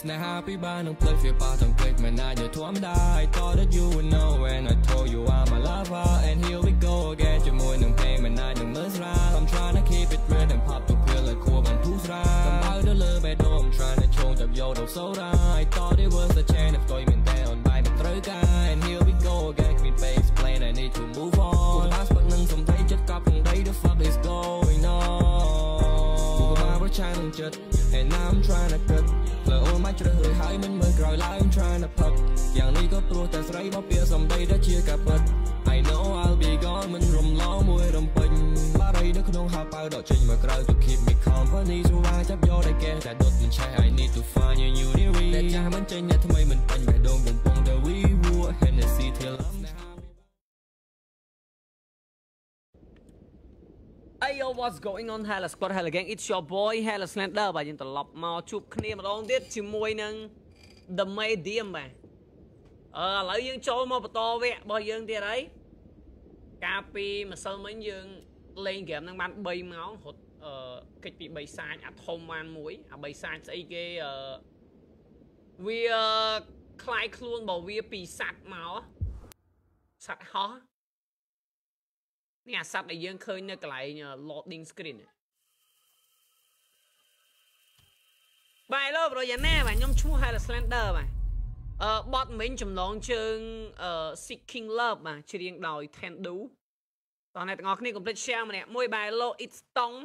ស្នេហាពីបាននឹងផ្លេចវាប៉ះទាំងពេកមិនអាចធម្មតា I thought that you would know when I told you I'm a lover and here we go again ជាមួយនឹងពេលមិនអាចនឹងមើលស្រាល I'm trying to keep it real and pop to feel like cool បានទូស្រាលកំដៅទៅលើបេ trying to ឈោងចាប់យកទៅសូរ៉ា I thought it was a chain ផ្ទុយមែនតែអនបាយមិនត្រូវការ and here we go again គ្មាន space explain I need to move on គូតាស្ពឹកនឹងសំដីចិត្តកប់ក្នុងដី the fuck is going on គូក៏បានប្រឆាំងនឹងចិត្ត and now I'm trying to cut លើអូនមកជ្រើសរើសហើយមិនមើលក្រោយឡើយ I'm trying to fuck យ៉ាងនេះក៏ព្រោះតែស្រីមកពាក្យសំដីដែលជាការពិត I know I'll be gone មិនរំលងមួយរំពេញបារី នៅក្នុងហៅប៉ៅដកចេញមកក្រៅ to keep me company សុវ៉ាចាប់យកតែកែតែដុតមិនឆេះ I need to find a new theory តែចាស់មិនចេញតែថ្មីមិនពេញបេះដូងបំពង់តែ we war Hennessy till I'm Hey yo what's going on Hello Squad Hello Gang it's your boy Hello Slender បាទយើងត្រឡប់មកជួបគ្នាម្ដងទៀតជាមួយនឹង The Medium បាទអឺឥឡូវយើងចូលមកបន្តវគ្គរបស់យើងទៀតហើយកាលពីម្សិលមិញយើង លេងហ្គេមហ្នឹងបាន3ម៉ោងរត់អឺកិច្ចពី3សាច់អាធំបានមួយអា3សាច់ស្អីគេអឺវាคล้ายខ្លួនរបស់វាពីសัตว์មកសัตว์ហោះនេះអាសัตว์ដែលយើងឃើញនៅកន្លែង loading screen បាទឡូប្រូយ៉ាណាបាទខ្ញុំឈ្មោះ Hell Slender បាទអឺបតមិញចំណងជើងអឺ Seeking Love បាទច្រៀងដោយ Tendu តោះអ្នកទាំងអស់គ្នាកុំភ្លេច share ម្នាក់មួយបែរ Lo It's Tong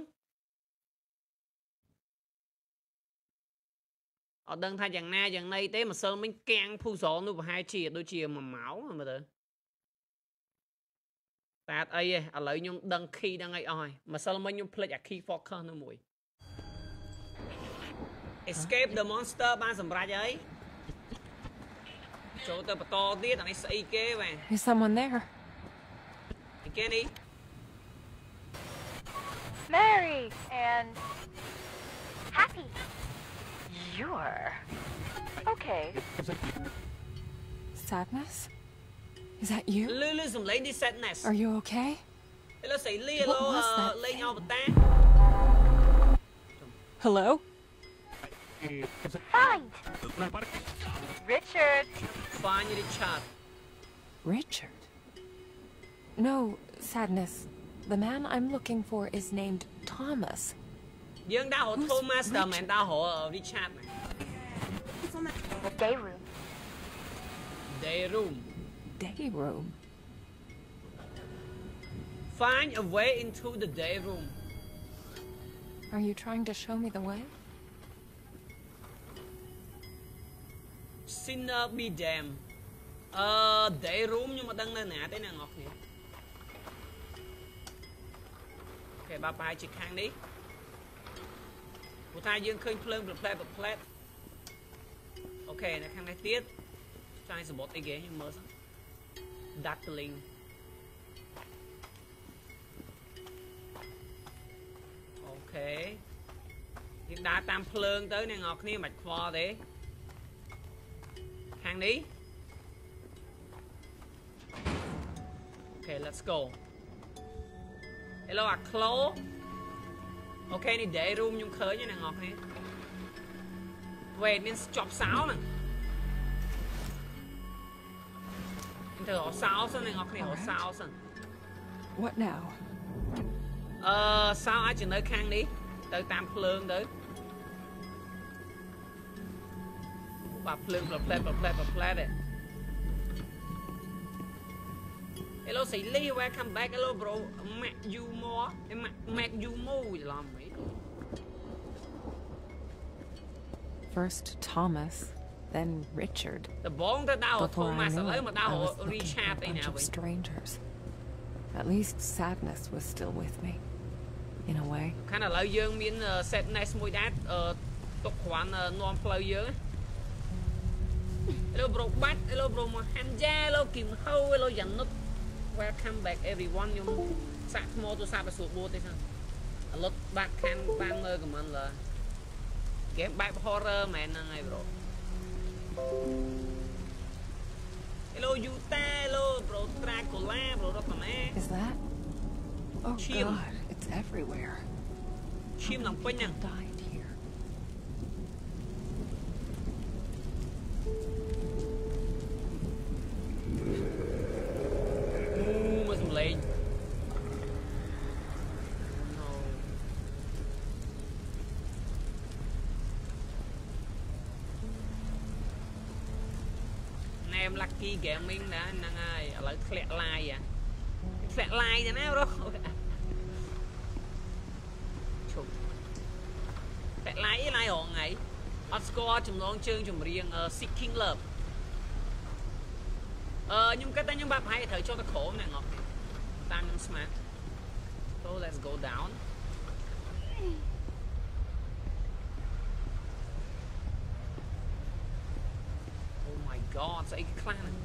អត់ដឹងថាយ៉ាងណាយ៉ាងណីទេម្សិលមិញកាំងភូសរនោះប្រហែលជាដូចជា1ម៉ោងមើលទៅតែអត់អីទេឥឡូវខ្ញុំដឹង key ដឹងអីអស់ហើយម្សិលមិញខ្ញុំភ្លេចអា key focus នោះមួយ escape the monster បានសម្រេចហើយចូលទៅបន្តទៀតអានេះស្អីគេបាទ Is someone there? Guinea. Mary, and happy. You're okay. Sadness? Is that you? Lulu's lady sadness. Are you okay? Hello? Uh, Find Richard. Find Richard. Richard? No, Sadness. The man I'm looking for is named Thomas. Dương đau Thomas tờ mày đau hổ Richard này. The uh, day room. Day room. Day room. Find a way into the day room. Are you trying to show me the way? Sinner be damned. Uh, day room You mà đăng lên nè, tới. ខេបាទប្រហែលជាខាងនេះព្រោះថាយើងឃើញភ្លើងប្រផ្លែតប្រផ្លែតអូខេនៅខាងនេះទៀតចាយសបត់អីគេខ្ញុំមើលសិន Darkling អូខេយើងដើរតាមភ្លើងទៅអ្នកនរគ្នាមិនខ្វល់ទេខាងនេះ Okay let's go Hello អា Clo អូខេនេះ day room ខ្ញុំឃើញណាអ្នកនរគ្នា Wait មានជាប់សោហ្នឹងខ្ញុំទៅរកសោសិនអ្នកនរគ្នារកសោសិន What now? អឺសោអាចจะនៅខាងនេះទៅតាមភ្លើងទៅបាទភ្លើងប្រផ្លែតប្រផ្លែតប្រផ្លែ Hello សៃលី welcome back hello bro Mac you more Mac Mac you more ច្រឡំហី First Thomas, then Richard. ដំបងទៅដើរ Before I Thomas ឥ knew ឡូវ it, មកដើរ I was looking for Richard a ឯណា bunch វិញ of strangers. At least Sadness was still with me. In a way. ខាងឥឡូវយើងមាន setness មួយដែរអឺទុកគ្រាន់នាំផ្លូវយើង Hello bro បាច់ Hello bro មកហាន់យ៉ា Hello គីមហូ Hello យ៉ានុត Welcome back everyone ខ្ញុំសាក់ថ្មទូរស័ព្ទឲ្យស្រួលបួតទេខាងអលុតបាក់ខានបានមើល comment លើហ្គេមបែប horror មែនហ្នឹងហើយ bro Hello Yuta Hello bro Dracula bro រតនា Is that? Oh Shield. god, it's everywhere. ឈាមឡើងពេញហ្នឹង Gaming ណាហ្នឹងហើយឥឡូវធ្លាក់ live អាធ្លាក់ live ទៅណាប្រូឈប់ធ្លាក់ live អី live រងថ្ងៃអត់ស្គាល់ចំណងជើងចម្រៀង uh, Seeking Love អឺខ្ញុំគិតថាខ្ញុំបាក់ប្រហែលត្រូវចុះទៅក្រោមណាងប់តាមខ្ញុំស្មាន So let's go down Oh my god ស្អីគេខ្លាំងណាស់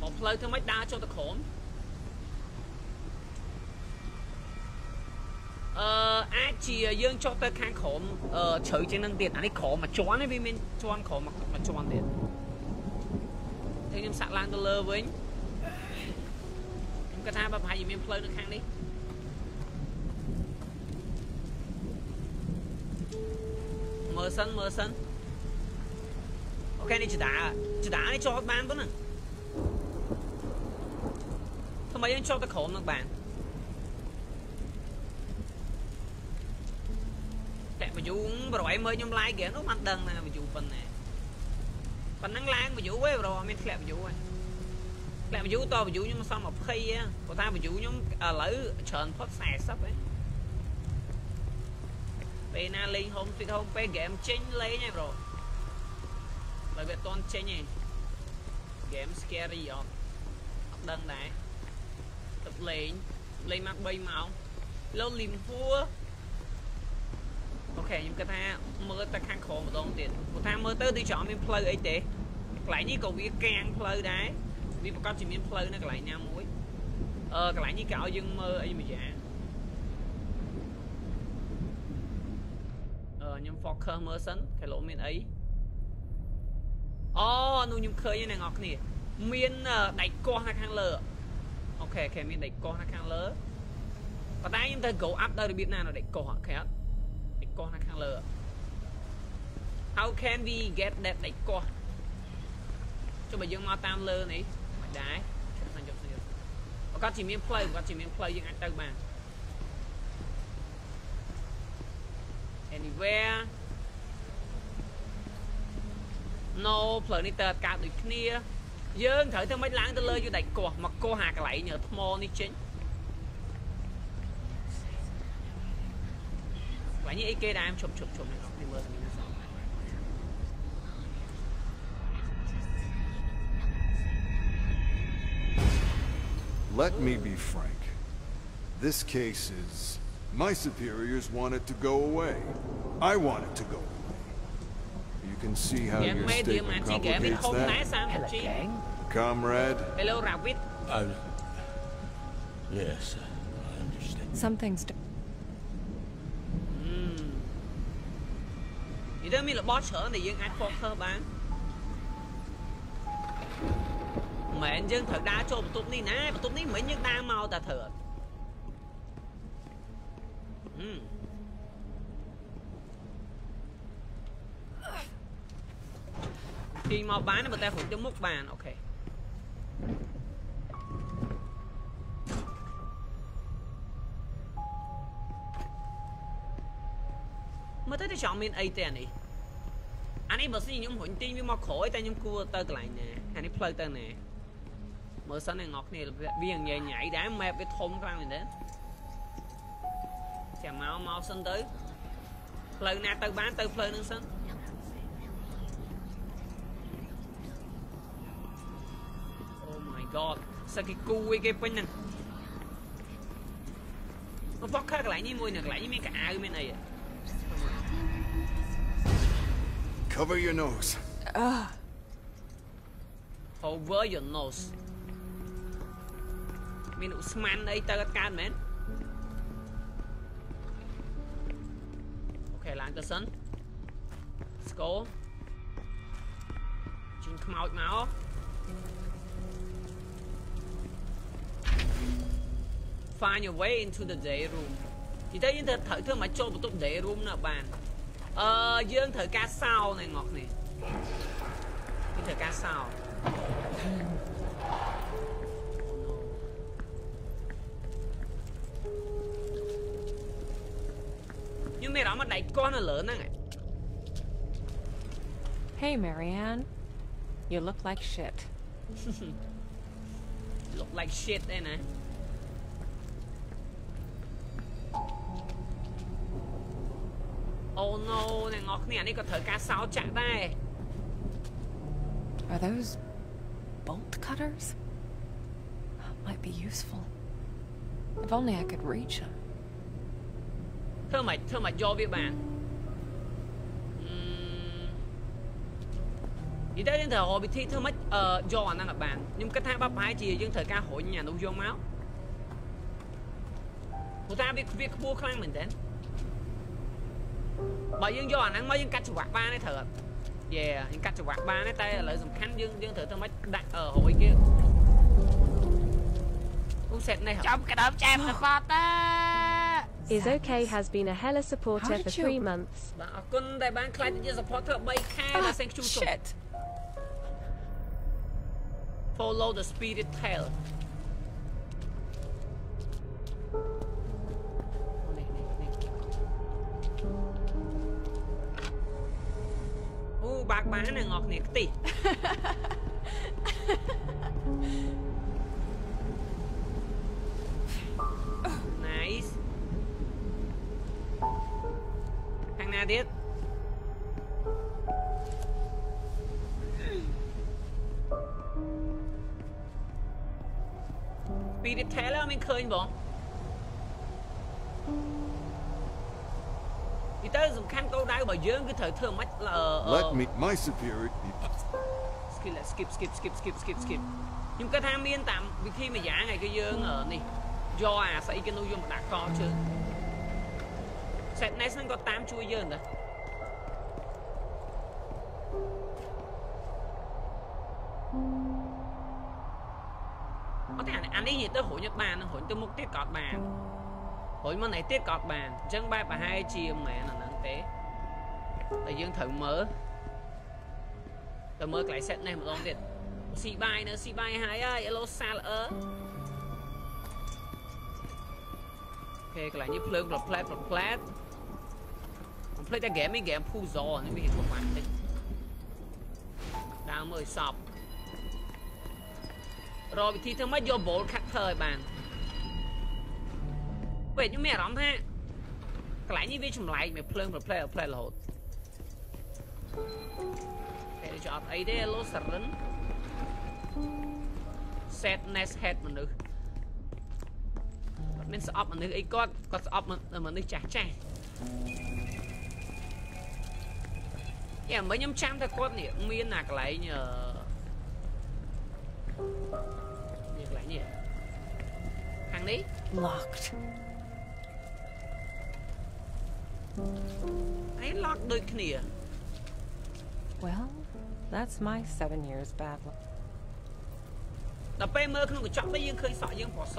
អឺមកផ្លូវធ្វើម៉េចដើរចុះទៅក្រោមអឺអាចជាយើងចុះទៅខាងក្រោមអឺជ្រៅជាងនឹងទៀតអានេះក្រោមមួយជាន់ទេវាមានជាន់ក្រោមមួយមួយជាន់ទៀតតែខ្ញុំសាក់ឡើងទៅលើវិញខ្ញុំគិតថាបើប្រហែលជាមានផ្លូវនៅខាងនេះ មើលសិនមើលសិនអូខេនេះចដាចដានេះចោលបានប៉ុណ្ណាថ្មីយើងចោលទៅក្រោមនឹងបានតែបយូប្រហែលមើលខ្ញុំ live ហ្គេមនោះបានដឹងណាបយូប៉ុណ្ណាប៉ុណ្ណឹងឡើងបយូទេប្រូអត់មានធ្លាក់បយូទេធ្លាក់បយូតបយូខ្ញុំសំ20ហ៎ព្រោះថាបយូខ្ញុំឥឡូវច្រើនផុត40ហ៎ ពេលណាលេង home sweet home ពេល game ចេញលេងហ៎ប្រូបើវាអត់តន់ចេញទេ game scary អត់អត់ដឹងដែរទឹកលេងលេងមក3ម៉ោងលោលីមហួរអូខេខ្ញុំគិតថាមើលទៅខាងក្រោមម្ដងទៀតព្រោះថាមើលទៅទីច្រកមានផ្លូវអីទេកន្លែងនេះក៏វាកាងផ្លូវដែរវាប្រកាសជាមានផ្លូវនៅកន្លែងណាមួយអឺកន្លែងនេះគេឲ្យយើងមើលអីមួយយ៉ាង ខ្ញុំ focus មើលសិនគេលោកមានអីអូនោះខ្ញុំឃើញហ្នឹងអ្នកនរគ្នា មានដៃកោះនៅខាងលើអូខេគេមានដៃកោះនៅខាងលើប៉ុន្តែខ្ញុំត្រូវ go up ដោយរបៀបណានៅដៃកោះអូខេអត់ដៃកោះនៅខាងលើ How can we get that ដៃកោះចុះបើយើងមកតាមលើនេះមិនដែរជិះសិនជិះសិនប្រកាសជាមានផ្លូវប្រកាសជាមានផ្លូវយើងអាចទៅបាន anywhere no ផ្លូវនេះទៅអត់កើតដូចគ្នាយើងត្រូវធ្វើម៉េចឡើងទៅលើយូដៃកោះមកកោះហាកន្លែងថ្មនេះចេញកន្លែងនេះអីគេដែរឈប់ឈប់ឈប់នេះមើលនេះសោះ Let me be frank. This case is... My superiors want it to go away. I want it to go away. You can see how ហ្គេម your មេឌៀម statement អាជីហ្គេមមានធំ complicates ដែរ that. 30G Comrade, Hello Rabbit I... Yes, I understand. Something's. d- និយាយទៅមានរបស់ច្រើនដែលយើងអាច focus បានមិនមែនយើងត្រូវដើរចូលបន្ទប់នេះណាបន្ទប់នេះមិញយើងដើរមកតែត្រូវអត់ ហឹមទីមកបានប៉ុន្តែរួចទៅមុខបានអូខេមើលទៅទៅចង់មានអីទេអានេះអានេះបើសិនជាខ្ញុំរុញទីងវាមកក្រោយតែខ្ញុំគួរទៅកន្លែងណាអានេះផ្លូវទៅណាមើលសិនអ្នកនរគ្នាវាញ៉ៃញ៉ៃដែរ map វាធំខ្លាំងមែនទេ ចាំមកមកសិនទៅផ្លូវណាទៅបានទៅផ្លូវហ្នឹងសិន Oh my god សឹកគេគូអីគេពេញហ្នឹងមកបកខកន្លែងនេះមួយនៅកន្លែងនេះមានកៅអៅមានអីហ៎ cover your nose. Ugh. over your nose មានឧស្ម័នអីទៅអត់កើតមែន ខេឡើងឡើងទៅសិន Let's go ជិញខ្មោចមក Find your way into the day room និយាយទៅយើងត្រូវធ្វើមកចូលបន្ទប់ day room ណាបានអឺយើងត្រូវការសោណែងក់នេះយើងត្រូវការសោ nhưng mày đã mất đại con lớn à Hey, Marianne. You look like shit. look like shit, eh, nah? Oh no, nàng ngọt nè, này có thở cá sáo chặt đây. Are those bolt cutters? Might be useful. If only I could reach them. Thơ mà thơ mà cho biết bạn thì thế đến thời hội bị thi thơ mất ờ, do anh đang gặp bạn Nhưng cách thang bắp hai chỉ dân thời ca hội nhà nụ dương máu. Người ta biết việc bua khăn mình đến. Bởi dân do anh đang mới dân cách chủ quạt ba này thật Yeah, những cách chủ quạt ba này tay là lợi dụng khăn dân dân thời thơ mất đặt ở hội kia. Cũng sệt này hả? Trong cái đám chèm là vọt á Is OK has been a hella supporter How for did you- three months. បាទអរគុណដែលបានខ្លាចជា supporter 3ខែដល់ thank you so much Shit. follow the spirit trail នេះនេះនេះអូបាក់បានណាអ្នកនរគ្នាខ្ទិះ nice thằng nào tiếp. Vì đẹp thế là mình khơi bộ thì tới dùng khăn câu đai bởi dương cái thời thường mắt là ờ, let me my superior skip skip skip skip skip skip skip. Nhưng cái tham miên tạm vì khi mà giả ngày cái dương ở này do à xây cái nội dung mà đã có chứ? Sadness ហ្នឹងក៏តាមជួយយើងដែរអត់តែអានេះនិយាយទៅរុញអត់បានរុញទៅមុខទៀតក៏អត់បានរុញមកណៃទៀតក៏អត់បានអញ្ចឹងបែបប្រហែលជាមិនមែនអាហ្នឹងទេតែយើងត្រូវមើល ទៅមើលកន្លែង set នេះម្ដងទៀតស៊ីបាយនៅស៊ីបាយហើយហើយ hello sal អឺអូខេកន្លែងនេះភ្លើងប្រផ្លែតប្រផ្លែតខ្ញុំ ភ្លេចតែ game នេះ game Puzzle នេះវាប្រហែលតិចដើរមើលឲ្យសពរកវិធីធ្វើម៉េចយក bolt cutter ឲ្យបានពេលខ្ញុំមានអារម្មណ៍ថាកន្លែងនេះវាចម្លែកមានភ្លើងប្រផ្លែតប្រផ្លែតរហូតតែចអត់អីទេលោសរិន sadness head មនុស្សគាត់មានស្អប់មនុស្សអីគាត់គាត់ស្អប់មនុស្សចាស់ចាស់ យ៉ាមិញខ្ញុំចាំតែគាត់នេះមានអាកន្លែងអឺនេះកន្លែងនេះខាងនេះ Locked. ឯង lock ដូចគ្នា Well, that's my seven years bad luck. ដល់ពេលមើលក្នុងកញ្ចក់ទៅយើងឃើញសក់យើងពណ៌ស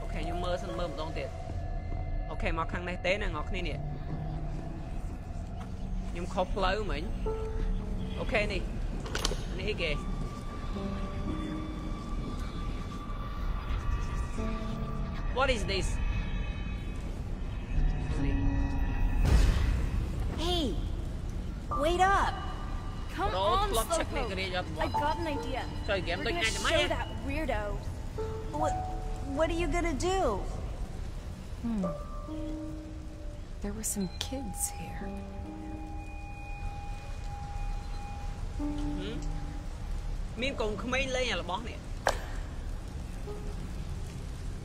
អូខេខ្ញុំមើលសិនមើលម្ដងទៀតអូខេមកខាងនេះទេណាអ្នកគ្នានេះ ខ្ញុំខុសផ្លូវមិញអូខេនេះនេះអីគេ What is this Hey, wait up. Come Roll on, clock check Slowpoke. me, Gary, up I one. got an idea. Chơi game We're tôi gonna ngay cho máy show nha. that weirdo. What, what are you gonna do? There were some kids here. មានកូនក្មេងលេងអារបស់នេះ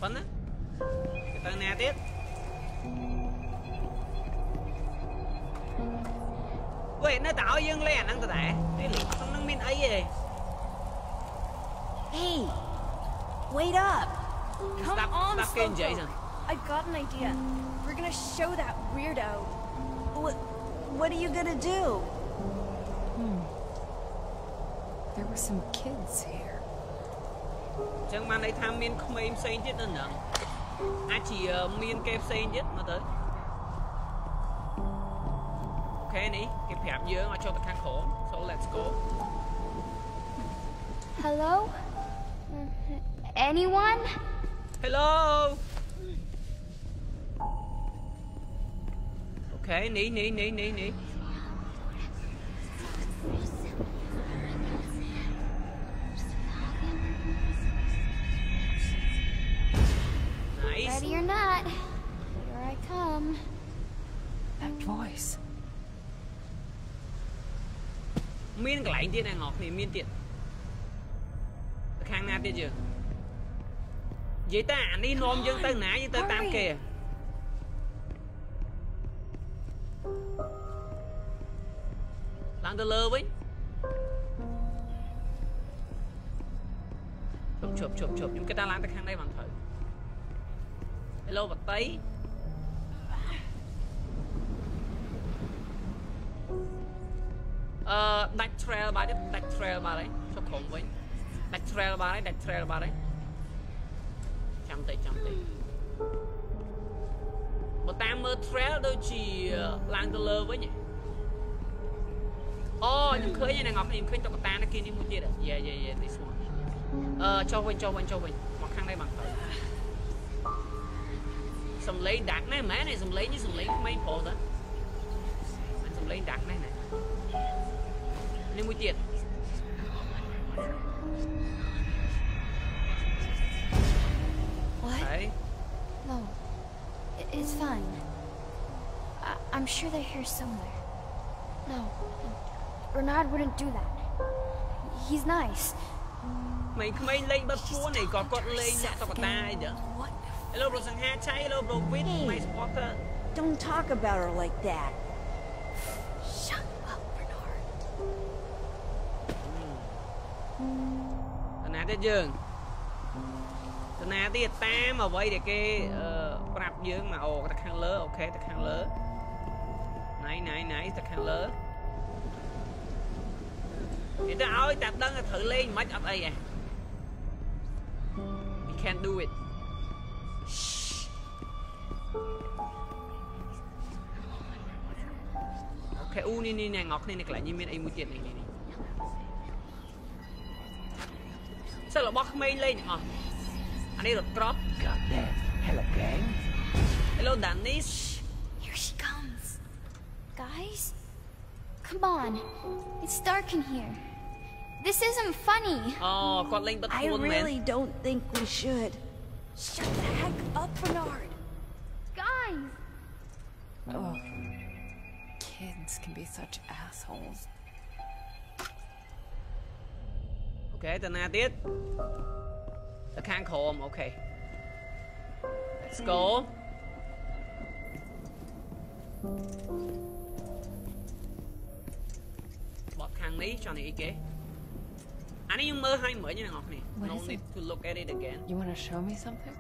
ប៉ុណ្ណាគេទៅណាទៀតវេនៅតែឲ្យយើងលេងអាហ្នឹងទៅដែរនេះលេងក្នុងហ្នឹងមានអីទេ Hey, wait up. Come Stop- on, stop getting Slowpoke. Jason. I got an idea. We're gonna show that weirdo. What, what are you gonna do? There were some kids here. អញ្ចឹងបានន័យថាមានក្មេងផ្សេងទៀតនៅហ្នឹងអាចជាមានគេផ្សេងទៀតមើលទៅអូខេនេះគេប្រាប់យើងឲ្យចូលទៅខាងក្រោម so let's go Hello? Anyone? Hello អូខេនេះនេះនេះនេះនេះ guys. Ready or not, here I come. That voice. Miên cái lạnh tiệt này ngọc thì miên tiệt. Khang na tiệt chưa? Vậy ta anh đi nom dân tới nãy với tới tam kìa. Làm từ lơ với. chụp chụp chụp chụp nhưng cái ta lang tới khang đây bằng thời. តាមគេឡើងទៅលើវិញជប់ជប់ជប់ជប់ខ្ញុំគិតថាឡើងទៅខាងនេះបានត្រូវ Hello បតីអឺដាច់ trail បាទទេដាច់ trail បាទហើយចុះក្រុមវិញដាច់ trail បាទហើយដាច់ trail បាទហើយចាំតិចចាំតិចបើតាមមើល trail ដូចជាឡើងទៅលើវិញហ៎អូខ្ញុំឃើញហើយអ្នកនរខ្ញុំឃើញតុក្កតានៅគេនេះមួយទៀតយេយេយេ this one អឺចុះវិញចុះវិញចុះវិញមកខាងនេះបានទៅ សំឡេងដាក់ណាស់ម៉ែនេះសំឡេងនេះសំឡេងក្មេងប្រុសតាមិនសំឡេងដាក់ណាស់ណានេះមួយទៀតវ៉ា No it's fine I I'm sure they're here somewhere No Bernard wouldn't do that He's nice មិនក្មេងលេងបាត់ខ្លួនឯងក៏គាត់លេងដាក់តុក្កតាអីចឹង What? Hello bro សង្ហាឆៃ Hello bro Wit Hey. my supporter Don't talk about her like that. Shut up, Bernard. តាណាទៀតយើងតាណាទៀតតាមអ្វីដែលគេអឺប្រាប់យើងមកអូទៅខាងលើអូខេទៅខាងលើណៃណៃណៃទៅខាងលើគេទៅឲ្យតែដឹងថាត្រូវលេងមិនអត់អីហ៎ We can do it ខេអ៊ូនេះនេះអ្នកនរគ្នានេះកន្លែងនេះមានអីមួយទៀតនេះនេះនេះសិលរបស់ក្មេងលេងទាំងអស់អានេះរត់ក្រប់ Goddamn hella gang. Hello Danish Here she comes. Guys? Come on. It's dark in here. This isn't funny. អូគាត់លេងបិទ I ខ្លួនមែន really don't think we should. Shut the heck up, Bernard. Guys! Oh. Kids can be such assholes. អូខេតាណាទៀតទៅខាងក្រោមអូខេ Let's go បត់ខាងនេះចង់នេះអីគេអានេះខ្ញុំមើលឲ្យមិញណាអ្នកនរគ្នា What No is need it? to look at it again You want to show me something?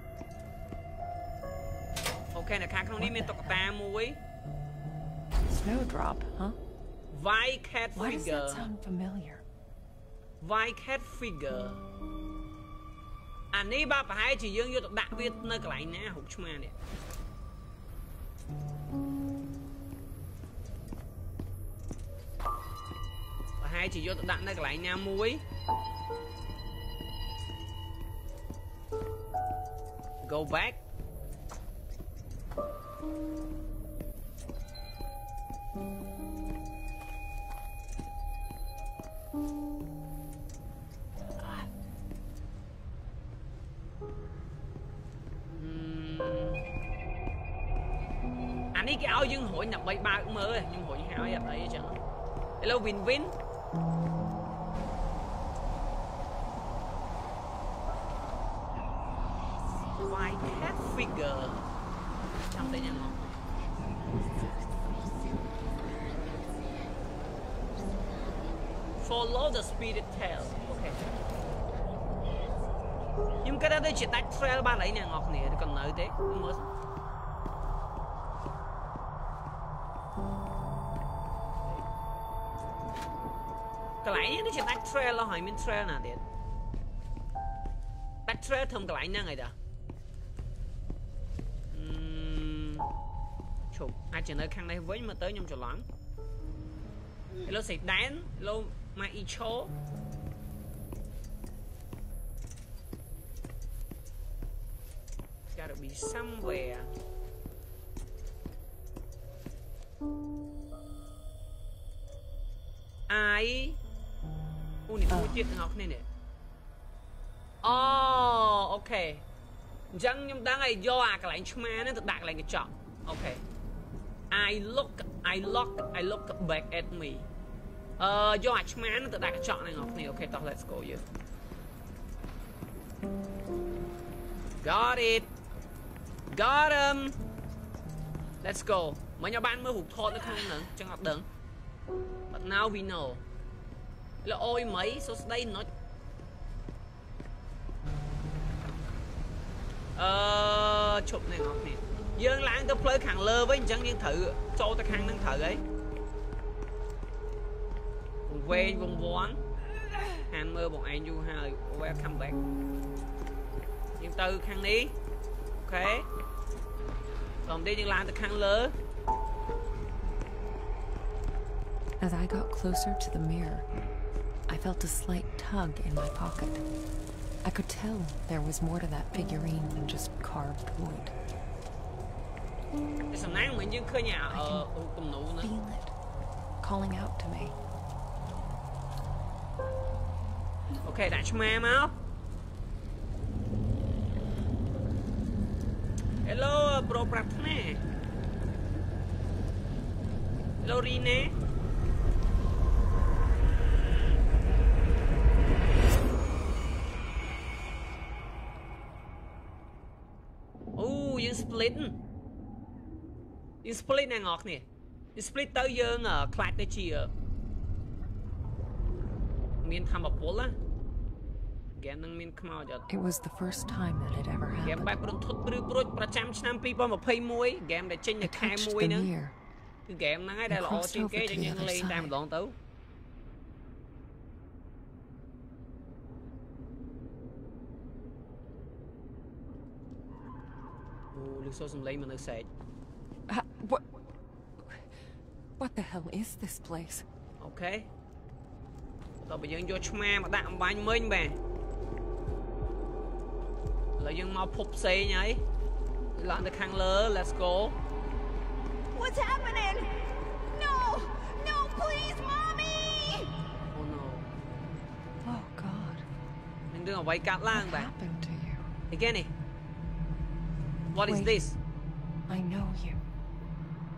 អូខេនៅខាងក្នុងនេះមានតុក្កតាមួយ Snowdrop, huh? White cat Why does figure that sound familiar? White cat figure អានេះបាទប្រហែលជាយើងយកទៅដាក់វានៅកន្លែងណារូបឆ្មានេះប្រហែលជាយកទៅដាក់នៅកន្លែងណាមួយ Go back អានេះគេឲ្យយើងរុញដើម្បីបើកមើលឯងខ្ញុំរុញហើយអត់អីអញ្ចឹងឥឡូវ win win White cat figure ចាំតែយ៉ាងមក Follow the spirit trail អូខេខ្ញុំគិតថាដូចជាដាច់ trail បានហើយអ្នកនរគ្នាឬក៏នៅទេមើលកន្លែងនេះដូចជាដាច់ trail ហើយមាន trail ណាទៀតដាច់ trail ធំកន្លែងហ្នឹងហើយតាឈប់អាចជានៅខាងនេះវិញមកទៅខ្ញុំច្រឡំឥឡូវសេដែនឥឡូវ 嘛一撮。It's gotta be somewhere. Ai, Ủa này cô chuyện học này nè. Oh, ok. Chẳng nhóm đang ngay do à cái lãnh chung mà nên đặt đạt lại cái chọn Ok. I look, I look, I look back at me. យកអាឆ្មាហ្នឹងទៅដាក់កញ្ចក់ហ្នឹងអស់គ្នាអូខេតោះ let's go យើង Got it Got him Let's go មិញឲ្យបានមើលរូបថតនៅក្នុងហ្នឹងអញ្ចឹងអត់ដឹង But now we know លោកអុយមីសួស្ដីនុចអឺឈប់នេះបងប្អូនយើងឡើងទៅផ្លូវខាងលើវិញអញ្ចឹងយើងត្រូវចូលទៅខាងហ្នឹងត្រូវហើយ វែងវងវាន់ហានមើលបងឯងយូរហើយ welcome back យើងទៅខាងនេះអូខេតោះទីយើងឡើងទៅខាងលើ As I got closer to the mirror, I felt a slight tug in my pocket. I could tell there was more to that figurine than just carved wood. សំណាងមិញយើងឃើញអាអឺរូបគំនូហ្នឹង Feel it calling out to me. អូខេដាក់ឆ្មាមក Hello ប្រូប្រាថ្នា Hello រីណេអូយើង split យើង split ណាងអស់គ្នាយើង split ទៅយើងខ្លាចទៅជាមានធម្មពលណាហ្គេម នឹងមានខ្មោចអត់ It was the first time that had ever ហ្គេមបែប happened. រន្ធត់ព្រឺព្រួចប្រចាំឆ្នាំ2021ហ្គេមដែលចេញ I នៅខែ touched 1 the ហ្នឹង mirror. គឺហ្គេមហ្នឹងហើយដែលល្អជាងគេចឹងយើងលេងតែម្ដងទៅអូលឺសូរសំឡេងមកនៅសែក Ha- what? What the hell is this place? អូខេតោះបើយើងយកឆ្មាមកដាក់អំបាញ់មិញបាទ ឥឡូវយើងមកភពផ្សេងហើយឡើងទៅខាងលើ let's go What's happening? No! No, please, mommy! oh no Oh God. មានរឿងអ្វីកាត់ឡើង What បាទ happened to you? អីគេនេះ What is Wait. this I know you.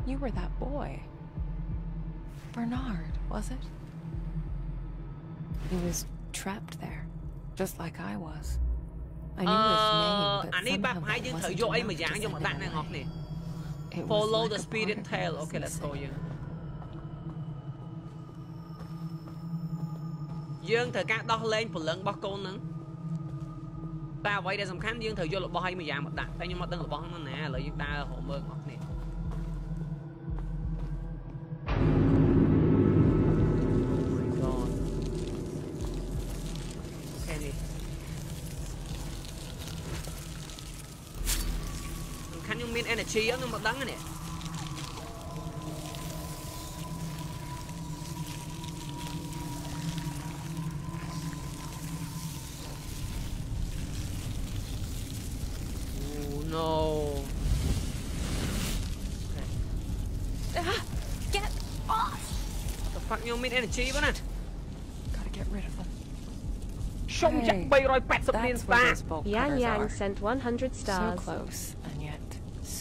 You were that boy. Bernard, was it? He was trapped there, just like I was. I អឺ knew his name, but អានេះបាក់ somehow ប្រហែល that យើងត្រូវ wasn't យកអី enough មួយយ៉ាង to យក send មកដាក់ him នៅងអស់ away. នេះ It was Follow like the a spirit part of tail him was Okay let's go missing. យើងយើងត្រូវការដោះលែងព្រលឹងរបស់កូនហ្នឹងតែអ្វីដែលសំខាន់យើងត្រូវយករបស់ឲ្យមួយយ៉ាងមកដាក់តែខ្ញុំអត់ដឹងរបស់ហ្នឹងណាឥឡូវយើងដើររកមើលអស់គ្នា ചെയ്യൊന്നും അതങ്ങനെ no. Ah, get off! The fuck you mean? Gotta get rid of them. Hey, Yan sent 100 stars. So close.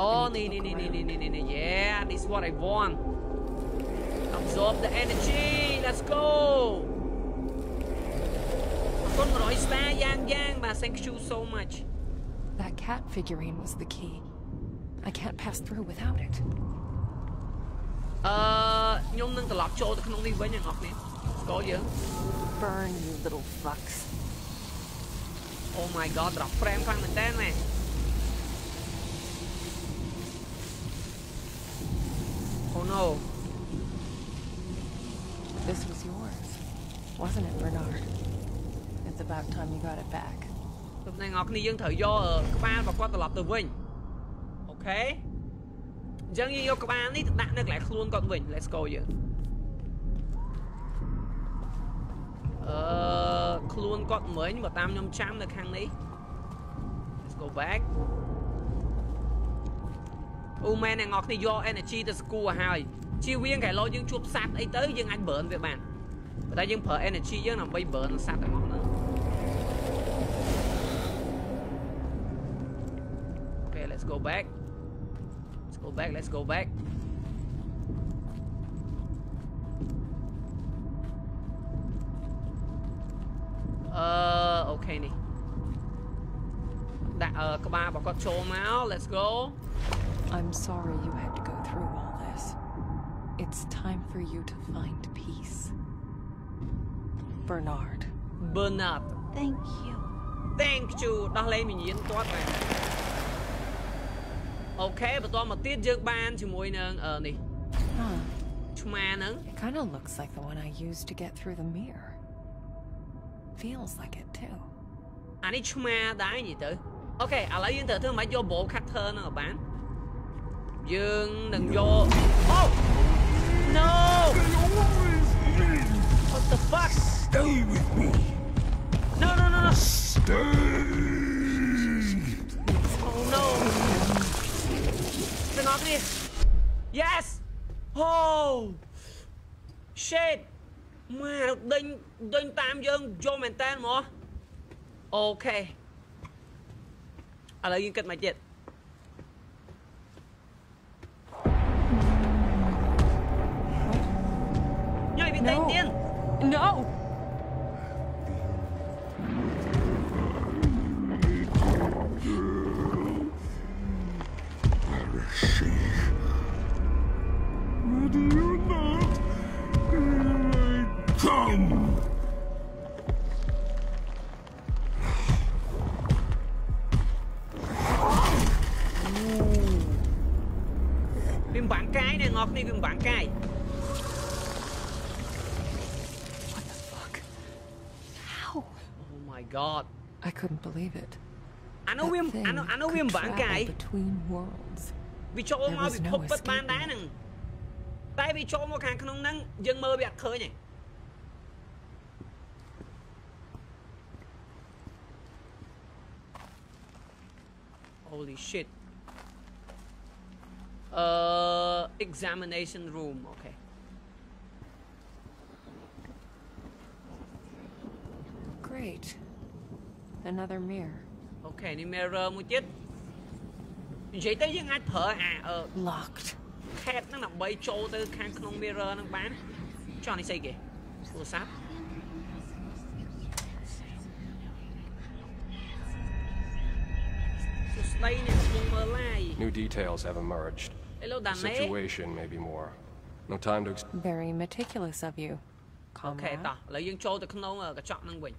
អូនេះនេះនេះនេះនេះនេះនេះ yeah this is what I want absorb the energy let's go អរគុណ100 star យ៉ាងយ៉ាងបាទ thank you so much That cat figurine was the key. I can't pass through without it. អឺខ្ញុំនឹងត្រឡប់ចូលទៅក្នុងនេះវិញអ្នកនរគ្នាស្គាល់យើង Burn, you little fucks. Oh my god ត្រប់ frame ខ្លាំងមែនតើមែ no This was yours, wasn't it, Bernard? It's about time you got it back. ទោះអ្នកនរគ្នាយើងត្រូវយកអឺក្បាលរបស់គាត់ត្រឡប់ទៅវិញអូខេអញ្ចឹងយើងយកក្បាលនេះទៅដាក់នៅកន្លែងខ្លួនគាត់វិញ Let's go យើងអឺខ្លួនគាត់មិញបើតាមខ្ញុំចាំនៅខាងនេះ Let's go back អូមែនអ្នកនរគ្នាយក energy ទៅស្គូឲ្យហើយជៀសវាងកែឡូយើងជួបសัตว์អីទៅយើងអាច burn វាបានប៉ុន្តែយើងប្រើ energy យើងដើម្បី burn សัตว์ទាំងអស់ហ្នឹង Okay, let's go back. Let's go back, let's go back. Ờ, ok nè. Đặt ờ các ba bảo con trâu máu, let's go. I'm sorry you had to go through all this. It's time for you to find peace. Bernard. Bernard. Thank you. Thank you. Đó lấy mình diễn toát này. Ok, but to mà tiết dương ban ជាមួយនឹង ờ នេះ. Huh. It Kind of looks like the one I used to get through the mirror. Feels like it too. អានេះឆ្មាដែរនិយាយទៅ Ok, ឥឡូវយើងត្រូវធ្វើម៉េចយក bolt cutter ហ្នឹងឲ្យបាន យើងនឹងយក Oh No What the fuck Stay with me. No no no no Stay. Oh no ទាំងអស់គ្នា Yes Oh Shit ម៉ែដេញដេញតាមយើងយកមែនតើហ្មងអូខេឥឡូវយើងគិតមកទៀត with no. Indian. No. Bạn cái này ngọt đi phim bạn cái god I couldn't believe it. អានោះវា That thing អានោះអានោះវាមិន could បាំងកាយ travel between worlds. វាចូល There មក was ពិ no ភពពិតបាន escaping ដែរហ្នឹងតែវាចូលមកខាងក្នុងហ្នឹងយើងមើលវាអត់ឃើញទេ Holy shit អឺ examination room អូខេ Great. Another mirror. អូខេនេះ mirror មួយទៀតនិយាយទៅយើងអាចប្រើអាអឺ Locked. cat ហ្នឹងដើម្បីចូលទៅខាងក្នុង mirror ហ្នឹងបានចុះនេះស្អីគេទូរស័ព្ទសួស្ដីអ្នកកំពុងមើល live New details have emerged. Hello The ដាណេ situation may be more. No time to. Ex- Very meticulous of you. អូខេ Comrade. តោះឥឡូវយើងចូលទៅក្នុងអឺកញ្ចក់ហ្នឹងវិញ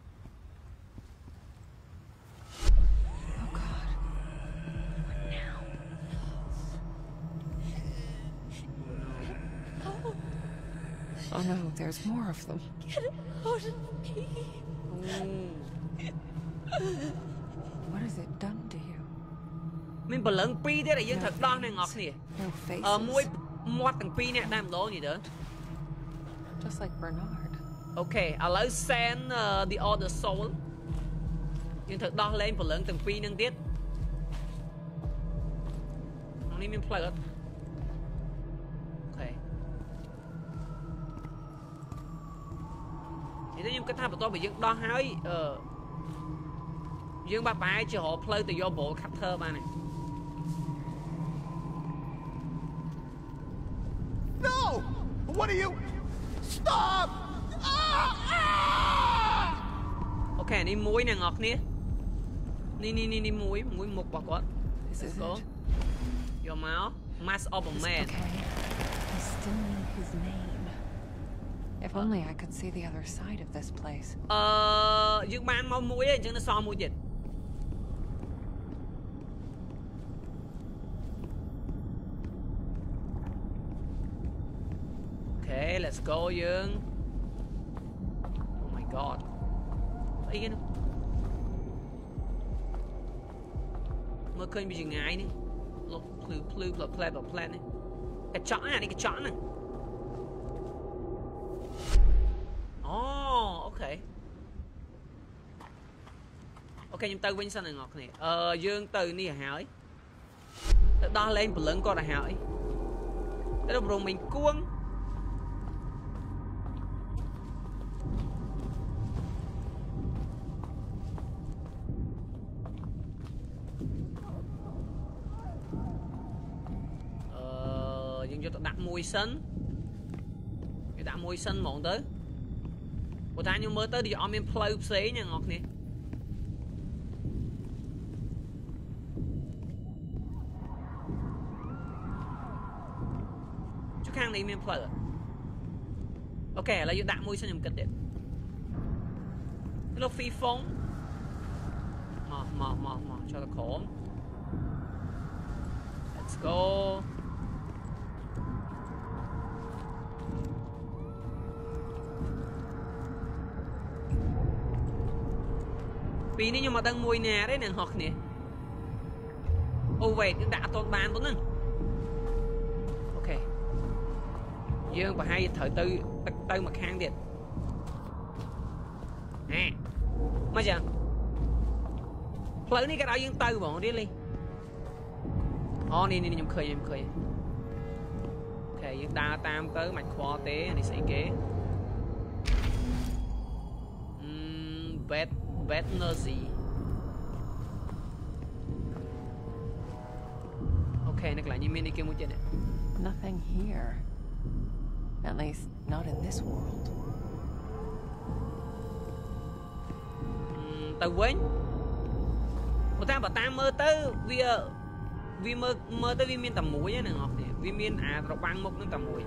Oh no, there's more of them. What has it done to you? មានបលឹងពីរទៀតដែលយើងត្រូវដោះអ្នកនរគ្នា No faces. អឺមួយមាត់ទាំងពីរនេះតែម្ដងនិយាយទៅ Just like Bernard. អូខេឥឡូវ send uh, the other soul យើងត្រូវដោះលែងព្រលឹងទាំងពីរហ្នឹងទៀតក្នុងនេះមានផ្លូវអត់ គិតថាបន្ទាប់ពីយើងដោះហើយអឺយើងបាក់បែរជារកផ្លូវទៅយក ball cutter បានហើយ No! What are you? Stop! អូខេនេះមួយអ្នកនរគ្នានេះនេះនេះនេះមួយមួយមុខរបស់គាត់ This Let's is go. it. យកមក Mass of a Man Okay. I still need his name. If only I could see the other side of this place. អឺយើងបានមកមួយឯងអញ្ចឹងនៅសល់មួយទៀតអូខេ let's go យើង Oh my god អីគេនោះមើលឃើញពីចម្ងាយនេះលុបភ្លឺភ្លឺផ្លផ្លែផ្លផ្លែនេះកញ្ចក់ណានេះកញ្ចក់ហ្នឹង ខេអូខេខ្ញុំទៅវិញសិនអ្នកនរគ្នាអឺយើងទៅនេះឲ្យហើយទៅដោះលែងព្រលឹងគាត់ឲ្យហើយទៅរំមិញគួងអឺយើងយកទៅដាក់មួយសិនគេដាក់មួយសិនហ្មងទៅ ព្រោះថាខ្ញុំមើលទៅវាអត់មានផ្លូវផ្សេងណាអ្នកនរគ្នាជួខាងនេះមានផ្លូវអត់អូខេឥឡូវយើងដាក់មួយសិនខ្ញុំគិតទៀតលោកហ្វីហ្វុងមកមកមកមកចូលទៅក្រោម Let's go ពីរនេះខ្ញុំអត់ដឹងមួយណាទេអ្នកនរគ្នាអូ wait យើងដាក់អត់ទាន់បានប៉ុណ្ណឹងអូខេយើងប្រហែលជាត្រូវទៅទឹកទៅមកខាងទៀតហេមកចាផ្លូវនេះក៏ឲ្យយើងទៅហ្មងរៀលីអូនេះនេះខ្ញុំឃើញខ្ញុំឃើញអូខេយើងដើរតាមទៅមិនខ្វល់ទេនេះស្អីគេអឺ bed bed nursery អូខេនៅកន្លែងនេះមានអីគេមួយទៀតនេះ Nothing here. At least, not in this world. ទៅវិញបើតាមបើតាមមើលទៅវាវាមើលមើលទៅវាមានតែមួយហ្នឹងអ្នកនរគ្នាវាមានអារបាំងមុខហ្នឹងតែមួយ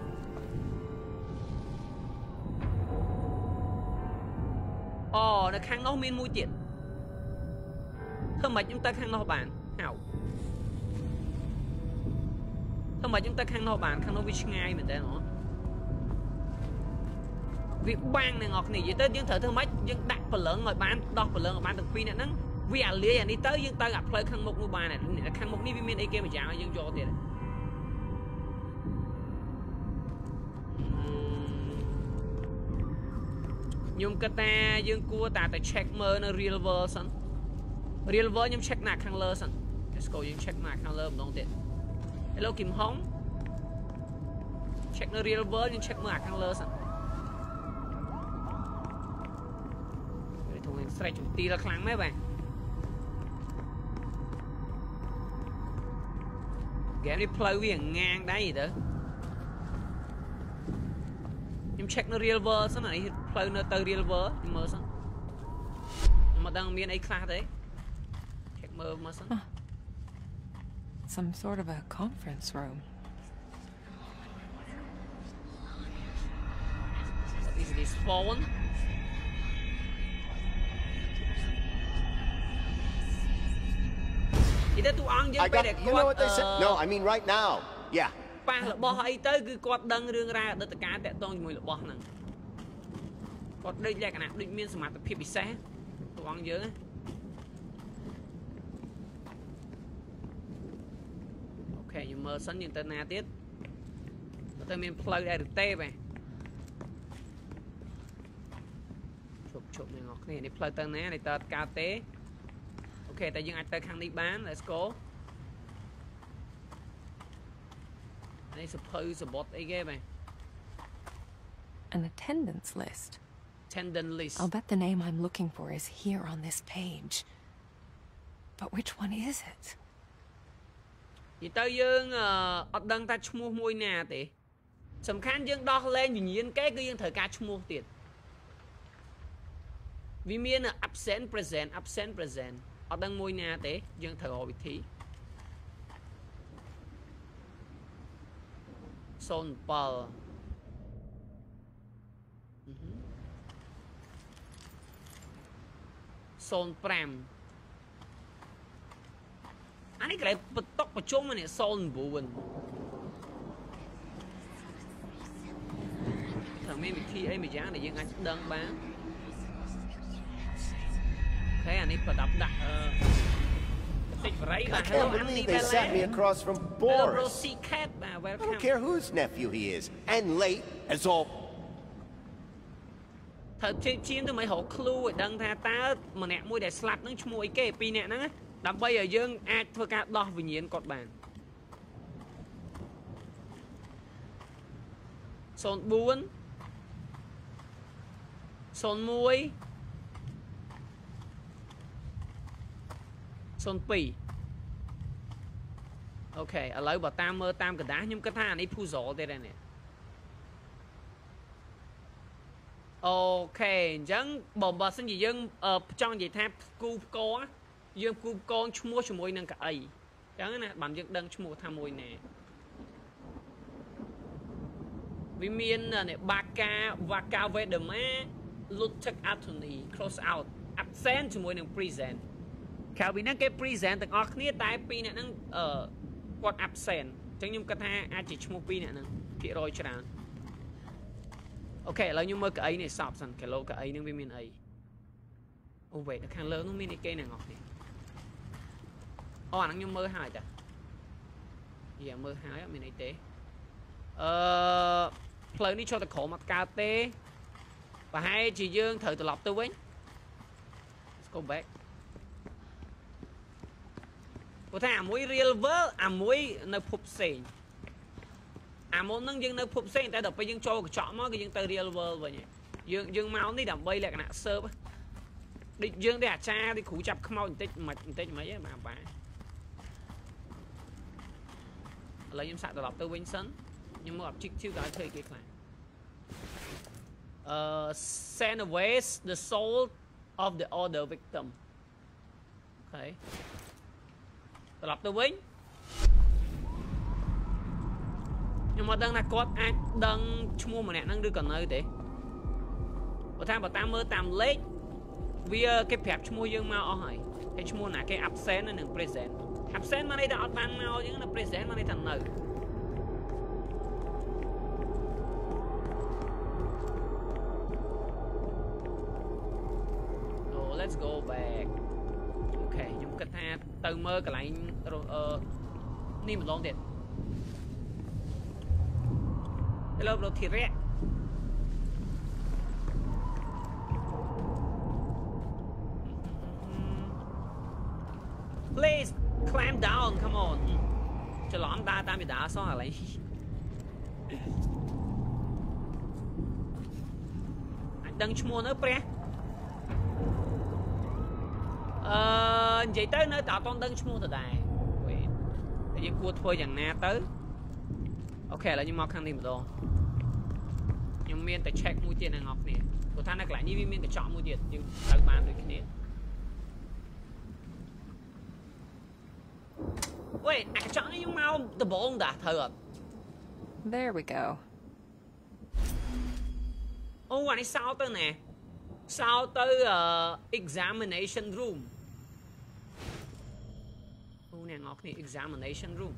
អូនៅខាងនោះមានមួយទៀតធ្វើម៉េចខ្ញុំទៅខាងនោះបានហៅធ្វើម៉េចខ្ញុំទៅខាងនោះបាន ខាងនោះវាឆ្ងាយមែនតើហ៎វាបាំងអ្នកនរគ្នានិយាយទៅយើងត្រូវធ្វើម៉េចយើងដាក់ព្រលឹងឲ្យបានដោះព្រលឹងឲ្យបានទាំងពីរអ្នកហ្នឹងវាអាលាយអានេះទៅយើងទៅអាផ្លូវខាងមុខនោះបានហើយខាងមុខនេះវាមានអីគេមួយយ៉ាងឲ្យយើងយកទៀត ខ្ញុំគិតថាយើងគួរតែទៅ check មើលនៅ real world សិន real world ខ្ញុំ check ណាខាងលើសិន Let's go យើង check ណាខាងលើម្ដងទៀត Hello Kim Hong check នៅ real world យើង check មើលអាខាងលើសិនវាធំនឹងស្រែកជំទីលខ្លាំងមែនបាទហ្គេមនេះផ្លូវវាងាងដែរទៅ ខ្ញុំ check នៅ real world សិនអានេះផ្លូវនៅទៅ real world ខ្ញុំមើលសិនខ្ញុំមិនដឹងមានអីខ្លះទេ check មើលមើលសិន Some sort of a conference room. What is this phone? Thì tới tụi ông dân I bây got. giờ You know what they ờ, say? No, I mean right now. Yeah. ប៉ះរបស់អីទៅគឺគាត់ដឹងរឿងរ៉ាវអតីតកាលតាក់ទងជាមួយរបស់ហ្នឹងគាត់ដូចលក្ខណៈដូចមានសមត្ថភាពពិសេសតួអង្គយើងណាអូខេយើងមើលសិនយើងទៅណាទៀតទៅមានផ្លូវដែរឬទេបែជប់ជប់អ្នកនរគ្នានេះផ្លូវទៅណានេះតើកើតទេអូខេតែយើងអាចទៅខាងនេះបាន let's go នេះសភៅសបុតអីគេបែ An attendance list. tendon list I'll bet the name I'm looking for is here on this page. But which one is it? និយាយទៅយើងអឺអត់ដឹងថាឈ្មោះមួយណាទេសំខាន់យើងដោះលែងវិញ្ញាណគេគឺយើងត្រូវការឈ្មោះទៀតវាមាន absent present absent present អត់ដឹងមួយណាទេយើងត្រូវរកវិធី 07 05អានេះកន្លែងបន្តុកប្រជុំនេះ09ថាមានវិធីអីមួយយ៉ាងដែលយើងអាចដឹងបានអូខេអានេះប្រដាប់ដាក់អឺតិចបរិយបាទ I can't believe they sat me across from Boris. Rosie Cat បាទ I welcome don't care whose nephew he is. And late as all ត្រូវជិះជៀនទៅមិនរក clue ឲ្យដឹងថាតើម្នាក់មួយដែលស្លាប់នឹងឈ្មោះអីគេពីរនាក់ហ្នឹងដើម្បីឲ្យយើងអាចធ្វើការដោះវិញ្ញាណគាត់បាន04 01 02អូខេឥឡូវបើតាមមើលតាមកណ្ដាស់ខ្ញុំគិតថាអានេះ puzzle ទេដែរនេះអូខេអញ្ចឹងបើបើសិនជាយើងចង់និយាយថាគូផ្គរយើងគូផ្គងឈ្មោះជាមួយនឹងកៅអីអញ្ចឹងណាបានយើងដឹងឈ្មោះថាមួយណាវាមាននេះបាកាវ៉ាកាវេដម៉ា Lutek Anthony cross out absent ជាមួយនឹង present ក្រៅពីហ្នឹងគេ present ទាំងអស់គ្នាតែពីរអ្នកហ្នឹងអឺគាត់ absent អញ្ចឹងខ្ញុំគិតថាអាចជាឈ្មោះពីរអ្នកហ្នឹងភាគរយច្រើនអូខេឥឡូវខ្ញុំមើលកៅអីនេះសពសិនកីឡូកៅអីនឹងវាមានអីអូវេនៅខាងលើនោះមានអីគេអ្នកនរគ្នាអូអាហ្នឹងខ្ញុំមើលហើយតាយ៉ាមើលហើយអត់មានអីទេអឺផ្លូវនេះចូលទៅក្រោមអត់កើតទេប្រហែលជាយើងត្រូវត្រឡប់ទៅវិញ Let's go back ព្រោះថាអាមួយ real world អាមួយនៅភពផ្សេងអាមុនហ្នឹងយើងនៅភពផ្សេងតែដល់ពេលយើងចូលកញ្ចក់មកគឺយើងទៅ real world វិញយើងយើងមកនេះដើម្បីលក្ខណៈ serve ដូចយើងទេអាចារ្យដូចគ្រូចាប់ខ្មោចបន្តិចមិនបន្តិចមិនអីបាទបាទឥឡូវខ្ញុំសាក់ត្រឡប់ទៅវិញសិនខ្ញុំមើល objective ដល់ធ្វើគេខ្លះអឺ send away the soul of the other victim អូខេ ត្រឡប់ទៅវិញខ្ញុំអត់ដឹងថាគាត់អាចដឹងឈ្មោះម្នាក់ហ្នឹងឬក៏នៅទេបើថាបើតាមមើលតាមលេខវាគេប្រាប់ឈ្មោះយើងមកអស់ហើយហើយឈ្មោះណាគេ absent នៅនឹង present absent មកន័យថាអត់បានមកអញ្ចឹងណា present មកន័យថានៅអូ let's go back អូ ខេខ្ញុំគិតថាទៅមើលកន្លែងអឺនេះម្ដងទៀត Hello bro thịt rẹ Please climb down come on ច្រឡំដើរតាមពីដើរសោះឥឡូវអាចដឹងឈ្មោះនៅព្រះអឺ និយាយទៅនៅតែអត់តដឹងឈ្មោះដដែលវេតែយើងគួរធ្វើយ៉ាងណាទៅអូខេឥឡូវខ្ញុំមកខាងនេះម្ដងខ្ញុំមានតែ check មួយទៀតអ្នកនរគ្នាព្រោះថានៅកន្លែងនេះវាមានកញ្ចក់មួយទៀតយើងត្រូវបានដូចគ្នាវេអាកញ្ចក់នេះយើងមកដំបងតាត្រូវអត់ There we go. អូអានេះសោទៅណែសោទៅ examination room អូអ្នកនរគ្នា examination room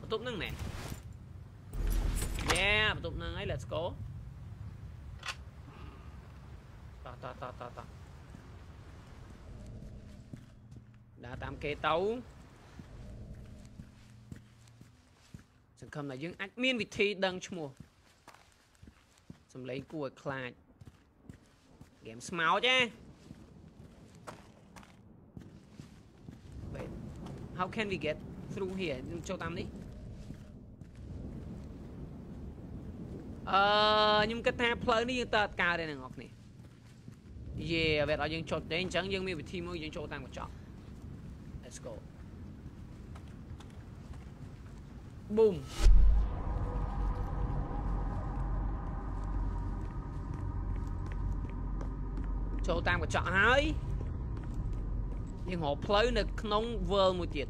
បន្ទប់ហ្នឹងណែ Yeah បន្ទប់ហ្នឹងហើយ let's go តតតតតដើរតាមគេទៅសង្ឃឹមថាយើងអាចមានវិធីដឹងឈ្មោះសំឡេងគួរឲ្យខ្លាចហ្គេមស្មោចណា Wait how can we get through here ចូលតាមនេះអឺខ្ញុំគិតថាផ្លូវនេះយើងតើអត់កើតទេអ្នកនរគ្នាយេវាឲ្យយើងចុចទេអញ្ចឹងយើងមានវិធីមួយយើងចូលតាមកញ្ចក់ Let's go boom អចូលតាមកញ្ចក់ហើយ យើងរកផ្លូវនៅក្នុង world មួយទៀត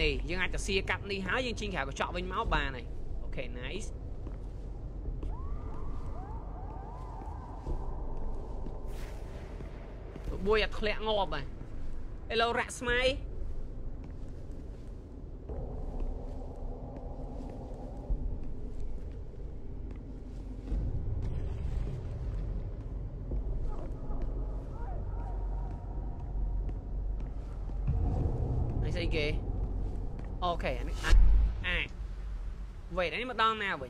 នេះយើងអាចទៅសៀកាត់នេះហើយយើងជិះក្រៅកញ្ចក់វិញមកបានហើយអូខេ nice បួយអត់ធ្លាក់ងាប់ហើយឥឡូវរាក់ស្មៃ Okay. Okay. À. Vậy đấy mà đang nào vậy?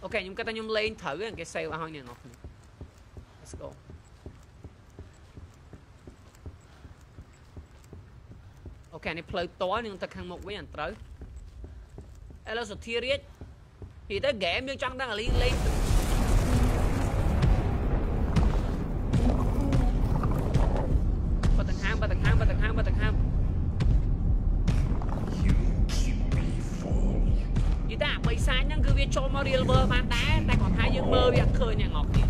Ok, nhưng cái ta nhung lên thử cái xe là hơi này ngọt. Let's go. Ok, này play tối nhưng ta khăn một với anh tới. Hello, sự thi. Thì tới game nhưng chẳng đang là liên lên. វាចូលមក real world បានដែរតែគាត់ថាយើងមើលវាអត់ឃើញអ្នកនរគ្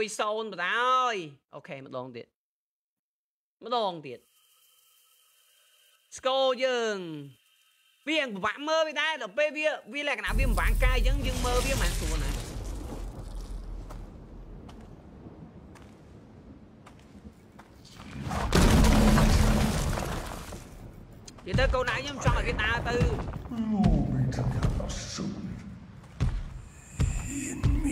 1-0បណ្ដោយអូខេម្ដងទៀតម្ដងទៀតស្គរយើងវាពិបាកមើលវាដែរដល់ពេលវាវាលក្ខណៈវាម្បាំងកាយអញ្ចឹងយើងមើលវាមិនស្រួលណានិយាយទៅកូនដៃខ្ញុំចង់ឲ្យគេដើរទៅ Lord, we took out the soup.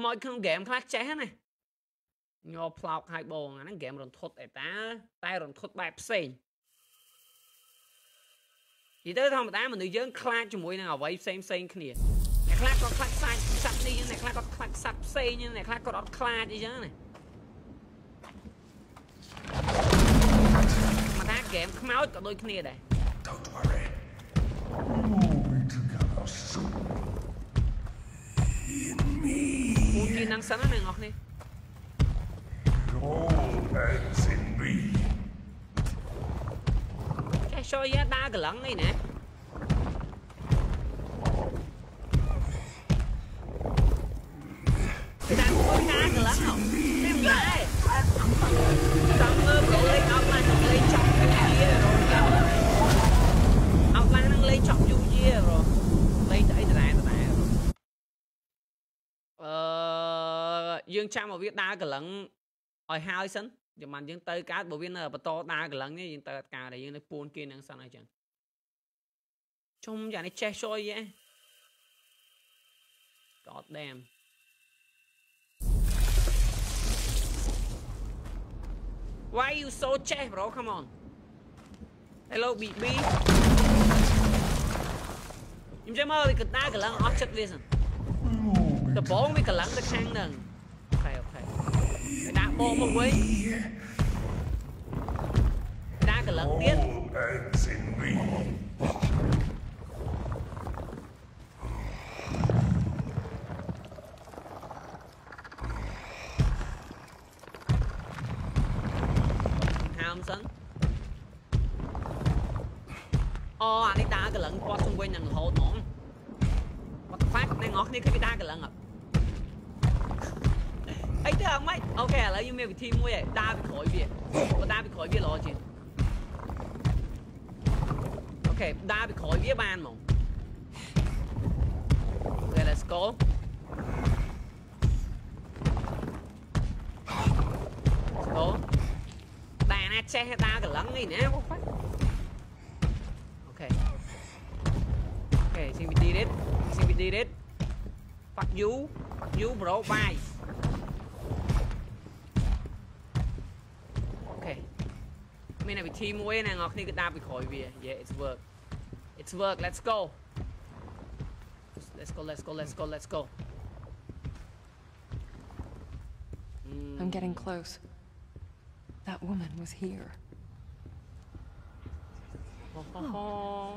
ខ្មោចក្នុងហ្គេមខ្លះចេះណាញ័រផ្លោកឲ្យបងអាហ្នឹងហ្គេមរន្ធត់ឯតាតែរន្ធត់បែបផ្សេងនិយាយទៅធម្មតាមនុស្សយើងខ្លាចជាមួយនឹងអ្វីផ្សេងផ្សេងគ្នាអ្នកខ្លះក៏ខ្លាចខ្សាច់សត្វនេះអ្នកខ្លះក៏ខ្លាចសត្វផ្សេងអ្នកខ្លះក៏អត់ខ្លាចអីចឹងណាមកថាហ្គេមខ្មោចក៏ដូចគ្នាដែរ Don't worry. Hindi nang sana này ok ni. ends. Cái show ya đa cái lăng này nè. Đang có đa cái lăng không? Em lại. Tâm mơ có lấy ốc là nó lấy chọc cái kia rồi. Ốc là nó lấy chọc dù kia rồi. Ờ... Dương ចាំមកវាដើរកន្លឹងឲ្យហើយសិនចាំបានយើងទៅកើតបើវានៅបន្តដើរកន្លឹងនេះយើងទៅអត់កើតដែរយើងនៅពួនគេនឹងសិនអញ្ចឹងជុំយ៉ាងនេះចេះជួយយេ God damn Why you so chest bro come on Hello BB ខ្ញុំចាំមើលវាកណ្ដាលកន្លងអស់ចិត្តវាសិនដំបងវាកន្លងទៅខាងហ្នឹងអូខេអូខេ form away. Ta cả lẫn tiếp. Ham sân. Ô, anh ta cái lẫn qua xung quanh nàng hột nón. What the fuck, nàng ngọt đi khi ta cái lẫn ạ. À. អត់អីទៅអត់ម៉េចអូខេឥឡូវយើងមានវិធីមួយឯងដើរពីក្រោយវាបើដើរពីក្រោយវាល្អជាងអូខេដើរពីក្រោយវាបានហ្មងអូខេ let's go អូតែណាចេះដើរកន្លងនេះណា What the fuck អូខេ Okay, I think we did it. I think we did it. Fuck you. Fuck you, bro. Bye. មានតែវិធីមួយណាអ្នកនរគ្នាគឺដើរពីក្រោយវា Yeah, it's work. It's work. Let's go. Let's go. Let's go. Let's go. Let's go. I'm getting close. That woman was here. Oh.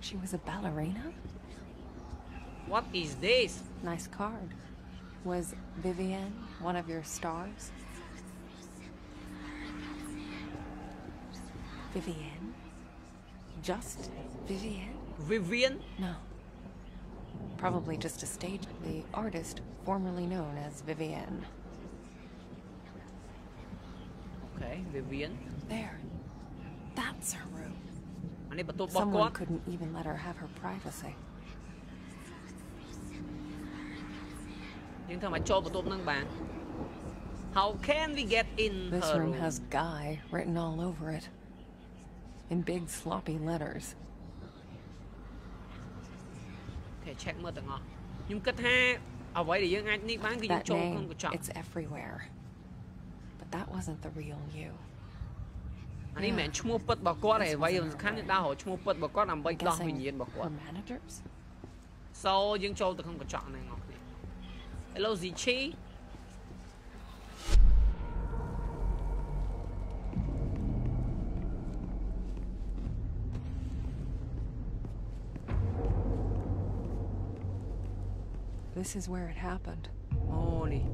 She was a ballerina? What is this? Nice card. Was Vivienne one of your stars? Vivienne? Just Vivienne? Vivian? No. Probably just a stage. The artist formerly known as Vivienne. Okay, Vivian. There. That's her room. អានេះបន្ទប់របស់ Someone គាត់ couldn't even let her have her privacy. យើងធ្វើមកចូលបន្ទប់ហ្នឹងបាន How can we get in This her room room? has Guy written all over it. In big sloppy letters. អូខេ check មើលទាំងអស់ខ្ញុំគិតថាអ្វីដែលយើងអាចនេះបានគឺយើង That ចូលក្នុង name, កញ្ចក់ it's everywhere. But that wasn't the real you. អានេះមិនមែនឈ្មោះពិតរបស់គាត់ទេអ្វីសំខាន់គឺដើររកឈ្មោះពិតរបស់គាត់ដើម្បីដោះវិ Guessing ញ្ញាណរបស់គាត់ her managers? So យើងចូលទៅក្នុងកញ្ចក់ហ្នឹងអស់គ្នា Hello Zichi This is where it happened. អូនេះ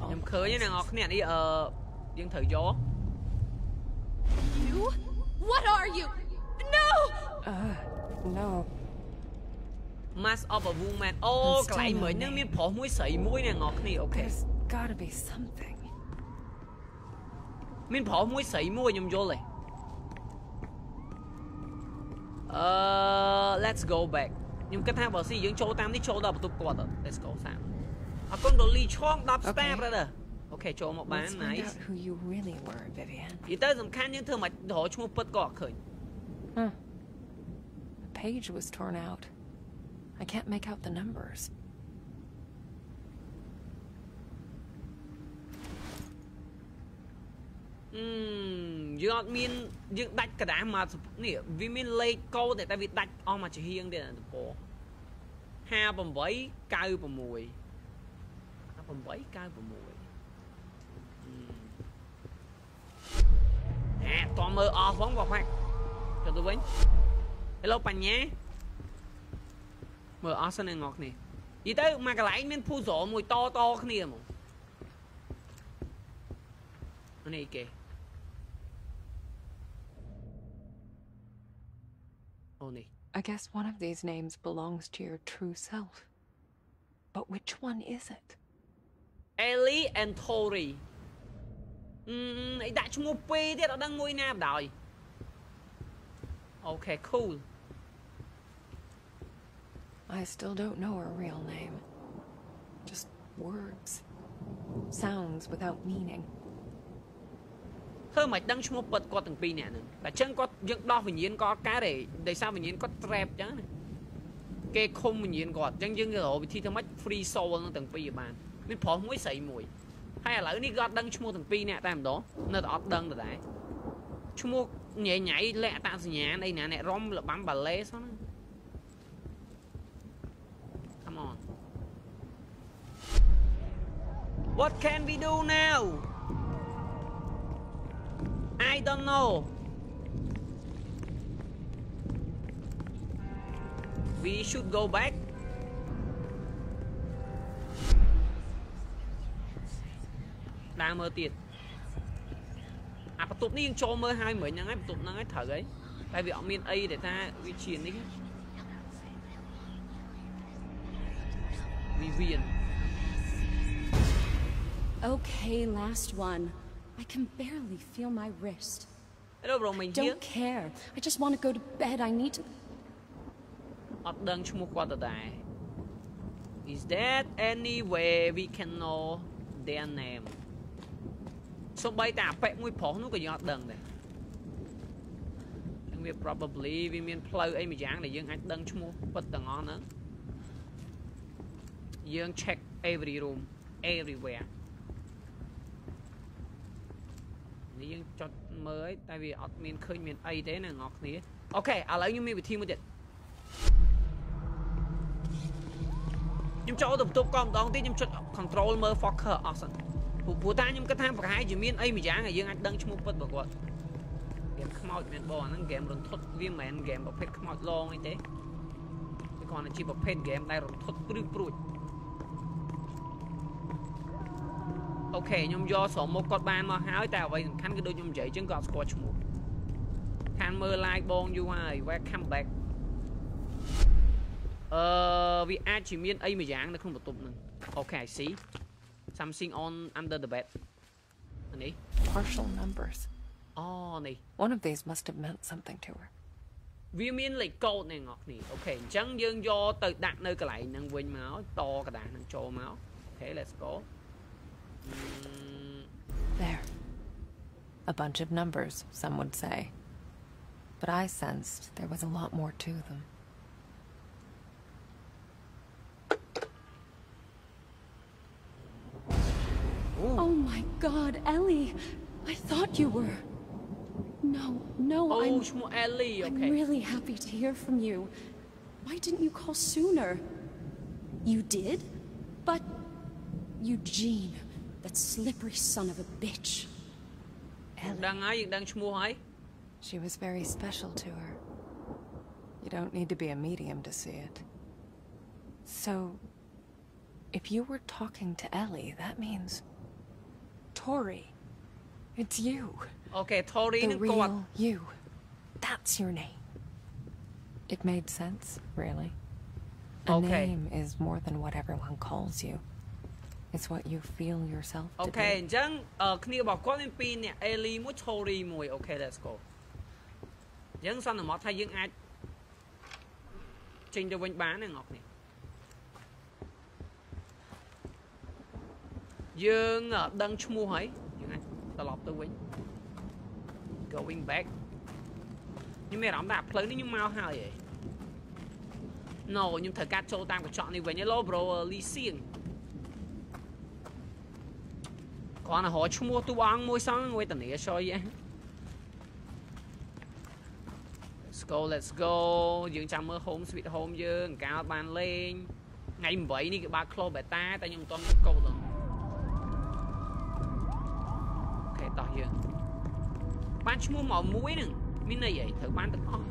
ខ្ញុំឃើញណាអ្នកនរគ្នាអានេះអឺយើងត្រូវយក You? What are you? No! Uh, no. Mass of a Woman អូ I'm កន្លែង still មិញ no ហ្នឹង name. មានប្រុសមួយស្រីមួយណាអ្នកនរគ្នាអូខេ There's gotta be something. មានប្រុសមួយស្រីមួយខ្ញុំយល់ទេអឺ let's go back ខ្ញុំគិតថាបើស៊ីយើងចូលតាមនេះចូលដល់បន្ទប់គាត់ទៅ let's go សាមអរគុណដុលីឆ្លង10 star Okay. brother អូខេចូលមកបាន Let's find nice out who you really were, Vivian. និយាយទៅសំខាន់យើងធ្វើមិនរកឈ្មោះពិតក៏អត់ឃើញ Huh. The page was torn out. I can't make out the numbers. យើងអត់មានយើងដាច់กระดาษមកនេះវាមានលេខកូដតែវាដាច់អស់មកជាហៀងទៀតអាទំព័រ58 96 58 96អែតមើលអស់ផងបងផាក់ចូលទៅវិញ Hello បញ្ញាមើលអស់សិនអ្នកនរគ្នានិយាយទៅមកកន្លែងមានភូស្រលមួយតតគ្នាហ្មងអានេះគេ អូនេះ I guess one of these names belongs to your true self. But which one is it? Ellie and Tori អឺអីដាក់ឈ្មោះពីរទៀតអត់ដឹងមួយណាបណ្ដោយអូខេ cool I still don't know her real name. Just words. Sounds without meaning. ធ្វើមិនដឹងឈ្មោះពិតគាត់ទាំងពីរនាក់ហ្នឹងតែអញ្ចឹងគាត់យើងដោះវិញ្ញាណគាត់កើតទេដោយសារវិញ្ញាណគាត់ trap អញ្ចឹងណាគេឃុំវិញ្ញាណគាត់អញ្ចឹងយើងរកវិធីធ្វើម៉េច free soul ហ្នឹងទាំងពីរឲ្យបានមានប្រុសមួយស្រីមួយហើយឥឡូវនេះគាត់ដឹងឈ្មោះទាំងពីរនាក់តែម្ដងនៅតែអត់ដឹងដដែលឈ្មោះញ៉ៃញ៉ៃលក្ខអត្តសញ្ញាណអីណាអ្នករំលបាំបាឡេសោះហ្នឹង Come on What can we do now I don't know We should go back ដើរមើលទៀតអាបន្ទប់នេះយើងចូលមើលហើយមិញហ្នឹងហើយបន្ទប់ហ្នឹងហើយត្រូវហើយតែវាអត់មានអីដែលថាវាជានេះវិវៀន Okay, last one. I can barely feel my wrist. Hello, bro, mình here. Don't care. I just want to go to bed. I need to. អត់ដឹងឈ្មោះគាត់ដដែល Is that any way we can know their name សំបីតែអាប៉ែកមួយប្រុសនោះក៏យើងអត់ដឹងដែរយើងវា probably វាមានផ្លូវអីមួយយ៉ាងដែលយើងអាចដឹងឈ្មោះពិតទាំងអស់ហ្នឹងយើង check every room everywhere នេះយើងចុចមើលតែវាអត់មានឃើញមានអីទេណាអ្នកគ្នាអូខេឥឡូវខ្ញុំមានវិធីមួយទៀតខ្ញុំចូលទៅបន្ទប់ក៏ម្ដងទៀតខ្ញុំចុច control មើល focus អស់សិនព្រោះតាខ្ញុំគិតថាប្រហែលជាមានអីមួយយ៉ាងដែលយើងអាចដឹងឈ្មោះពិតរបស់គាត់ហ្គេមខ្មោចមែនបងអាហ្នឹងហ្គេមរន្ធត់វាមិនមែនហ្គេមប្រភេទខ្មោចឡងអីទេវាគ្រាន់តែជាប្រភេទហ្គេមដែលរន្ធត់ព្រឺព្រួច អូខេខ្ញុំយកស្រមុខគាត់បានមកហើយតែអ្វីសំខាន់គឺដូចខ្ញុំនិយាយចឹងគាត់ស្គាល់ឈ្មោះខានមើល live បងយូរហើយ welcome back អឺវាអាចជាមានអីមួយយ៉ាងនៅក្នុងបន្ទប់ហ្នឹងអូខេ I see something on under the bed នេះ partial numbers អូនេះ one of these must have meant something to her វាមានលេខកូដនេះអ្នកនេះអូខេអញ្ចឹងយើងយកទៅដាក់នៅកន្លែងហ្នឹងវិញមកតកដាស់ហ្នឹងចូលមកអូខេ let's go Mm, there. A bunch of numbers, some would say. But I sensed there was a lot more to them. Oh my god, Ellie! I thought you were. No, no, Oh, I'm. ឈ្មោះ Ellie okay. I'm really happy to hear from you. Why didn't you call sooner? You did? But. Eugene, that slippery son of a bitch. She was very special to her. You don't need to be a medium to see it. So, if you were talking to Ellie, that means Tori. It's you. Okay, Tori the real you. That's your name. It made sense, really. A okay. name is more than what everyone calls you. It's what you feel yourself អូ to ខេ be. អញ្ចឹងអឺគ្នារបស់គាត់មានពីរនាក់ Ellie មួយ Tori មួយអូខេ let's go អញ្ចឹងសន្មតថាយើងអាចចេញទៅវិញបានណាអ្នកគ្នាយើងអត់ដឹងឈ្មោះហើយយើងអាចត្រឡប់ទៅវិញ going back ខ្ញុំមានអារម្មណ៍ថាផ្លូវនេះខ្ញុំមកហើយហ៎ No ខ្ញុំត្រូវកាត់ចូលតាមកញ្ចក់នេះវិញ Hello bro លីសៀង គ្រាន់តែរកឈ្មោះតួអង្គមួយសងវេទនាសយ Let's go let's go យើងចាំមើល home sweet home យើងអង្ការបានលេងថ្ងៃ8នេះគេបើក close beta តែខ្ញុំមិនទាន់មានកូដទេអូខេតោះយើងបានឈ្មោះមកមួយហ្នឹងមានន័យអីត្រូវបានទាំងអស់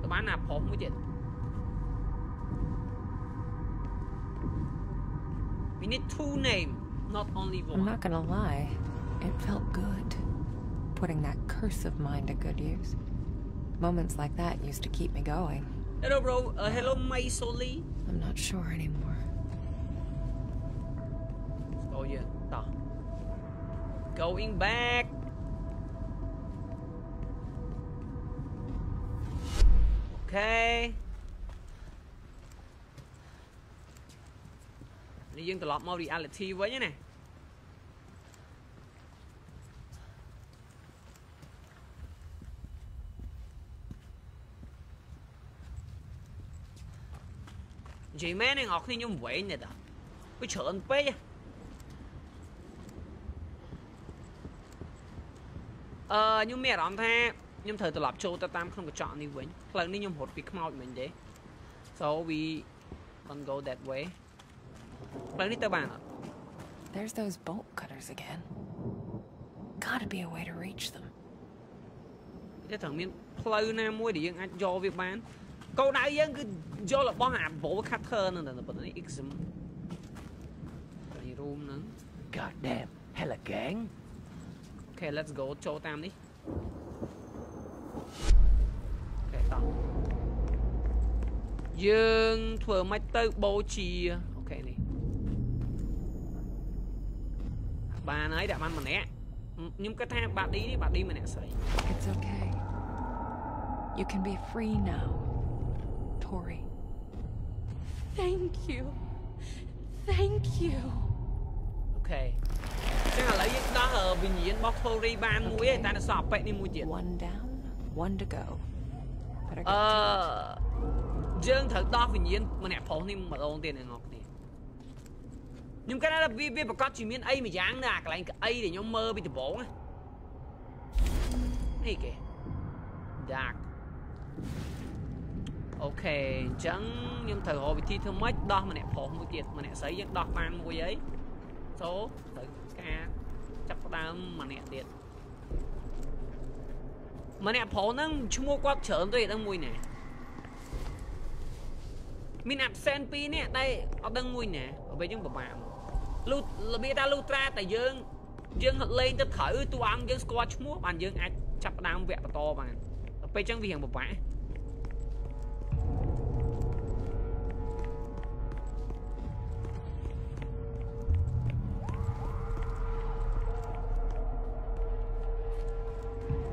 ត្រូវបានណាប្រុសមួយទៀត We need two name not only one I'm not gonna lie, it felt good. Putting that curse of mine to good use. Moments like that used to keep me going. Hello bro uh, hello May Soli I'm not sure anymore. Oh yeah តោះ going back អូ នេះយើងត្រឡប់មក reality វិញណានិយាយមែនអ្នកនរគ្នាខ្ញុំវែងទេតាវាច្រើនពេកអឺខ្ញុំមានអារម្មណ៍ថាខ្ញុំត្រូវត្រឡប់ចូលទៅតាមក្នុងកញ្ចក់នេះវិញផ្លូវនេះខ្ញុំរត់ពីខ្មោចមិញទេ so we don't go that way ផ្លូវនេះទៅបានអត់ There's those bolt cutters again. Gotta be a way to reach them. តែត្រូវមានផ្លូវណាមួយដែលយើងអាចយកវាបានកោដៅយើងគឺយករបស់អា bolt cutter ហ្នឹងតែប៉ុណ្ណឹង exam នេះ room ហ្នឹង God damn hella gang អូខេ let's go ចូលតាមនេះអូខេតោះយើងធ្វើមិនទៅបូជា បានហើយដាក់បានម្នាក់ខ្ញុំគិតថាបាឌីនេះបាឌីម្នាក់ស្រី It's okay. You can be free now, Tori. Thank you. Thank you. អូខេចឹងឥឡូវយើងដោះវិញ្ញាណរបស់ Tori បានមួយហើយតែនៅសល់អប៉ិនេះមួយទៀត One down, one to go. Better អឺ get យើងត្រូវដោះវិញ្ញាណម្នាក់ប្រុសនេះម្ដងទៀតអ្នកនរគ្នា ខ្ញុំគិតថាវាវាប្រកាសជាមានអីមួយយ៉ាងនៅអាកន្លែងកៅអីដែលខ្ញុំមើលពីដំបូងណានេះគេ dark អូខេអញ្ចឹងខ្ញុំត្រូវរកវិធីធ្វើម៉េចដោះម្នាក់ប្រុសមួយទៀតម្នាក់ស្រីយើងដោះបានមួយអីសូត្រូវការចាប់ផ្ដើមម្នាក់ទៀតម្នាក់ប្រុសហ្នឹងឈ្មោះគាត់ច្រើនទៅឯដឹងមួយណាមាន absent ពីរនាក់តែអត់ដឹងមួយណាពេលយើងពិបាកមក លូរបៀបថាលូត្រាតែយើងយើងហត់លេងទៅត្រូវតួអង្គយើងស្គាល់ឈ្មោះបានយើងអាចចាប់ផ្ដើមវគ្គបន្តបានដល់ពេលអញ្ចឹងវារៀងពិបាក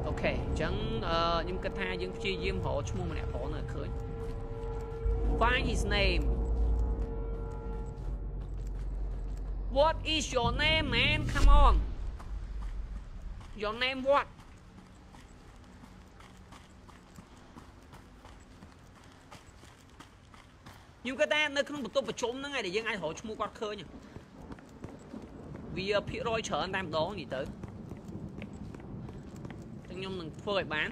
អូខេអញ្ចឹងអឺខ្ញុំគិតថាយើងព្យាយាមរកឈ្មោះម្នាក់ប្រុសនៅឃើញ Find his name What is your name man come on Your name what ខ្ញុំគិតថានៅក្នុងបន្ទប់ប្រជុំហ្នឹងឯងដែលយើងអាចរកឈ្មោះគាត់ឃើញវាភាគរយច្រើនតែម្ដងនិយាយទៅខ្ញុំនឹងធ្វើឲ្យបាន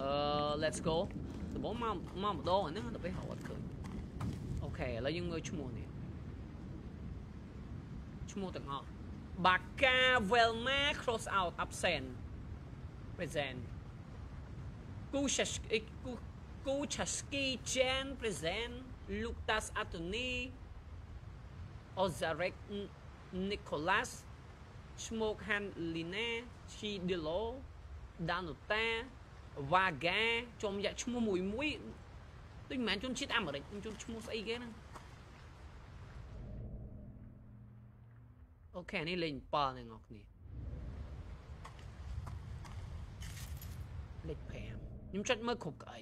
អឺ let's go ដំបូងមកម្ដងអាហ្នឹងទៅពេលរកអត់ឃើញអូខេ ើញ ឥឡូវយើងមើលឈ្មោះនេះឈ្មោះទាំងអស់ Baka Velma cross out absent present Kuchaski Kuchaski Jen present Lucas Atoni Ozarek Nicholas Smoke Han Lina Chi Dilo Danuta Vaga ចំយ៉ាក់ឈ្មោះមួយមួយ ដូចមិនមែនជនជាតិអាមេរិកជនឈ្មោះស្អីគេហ្នឹងអូខេនេះលេខ7អ្នកនរគ្នាលេខ5ខ្ញុំចុចមើលគ្រប់កៅអី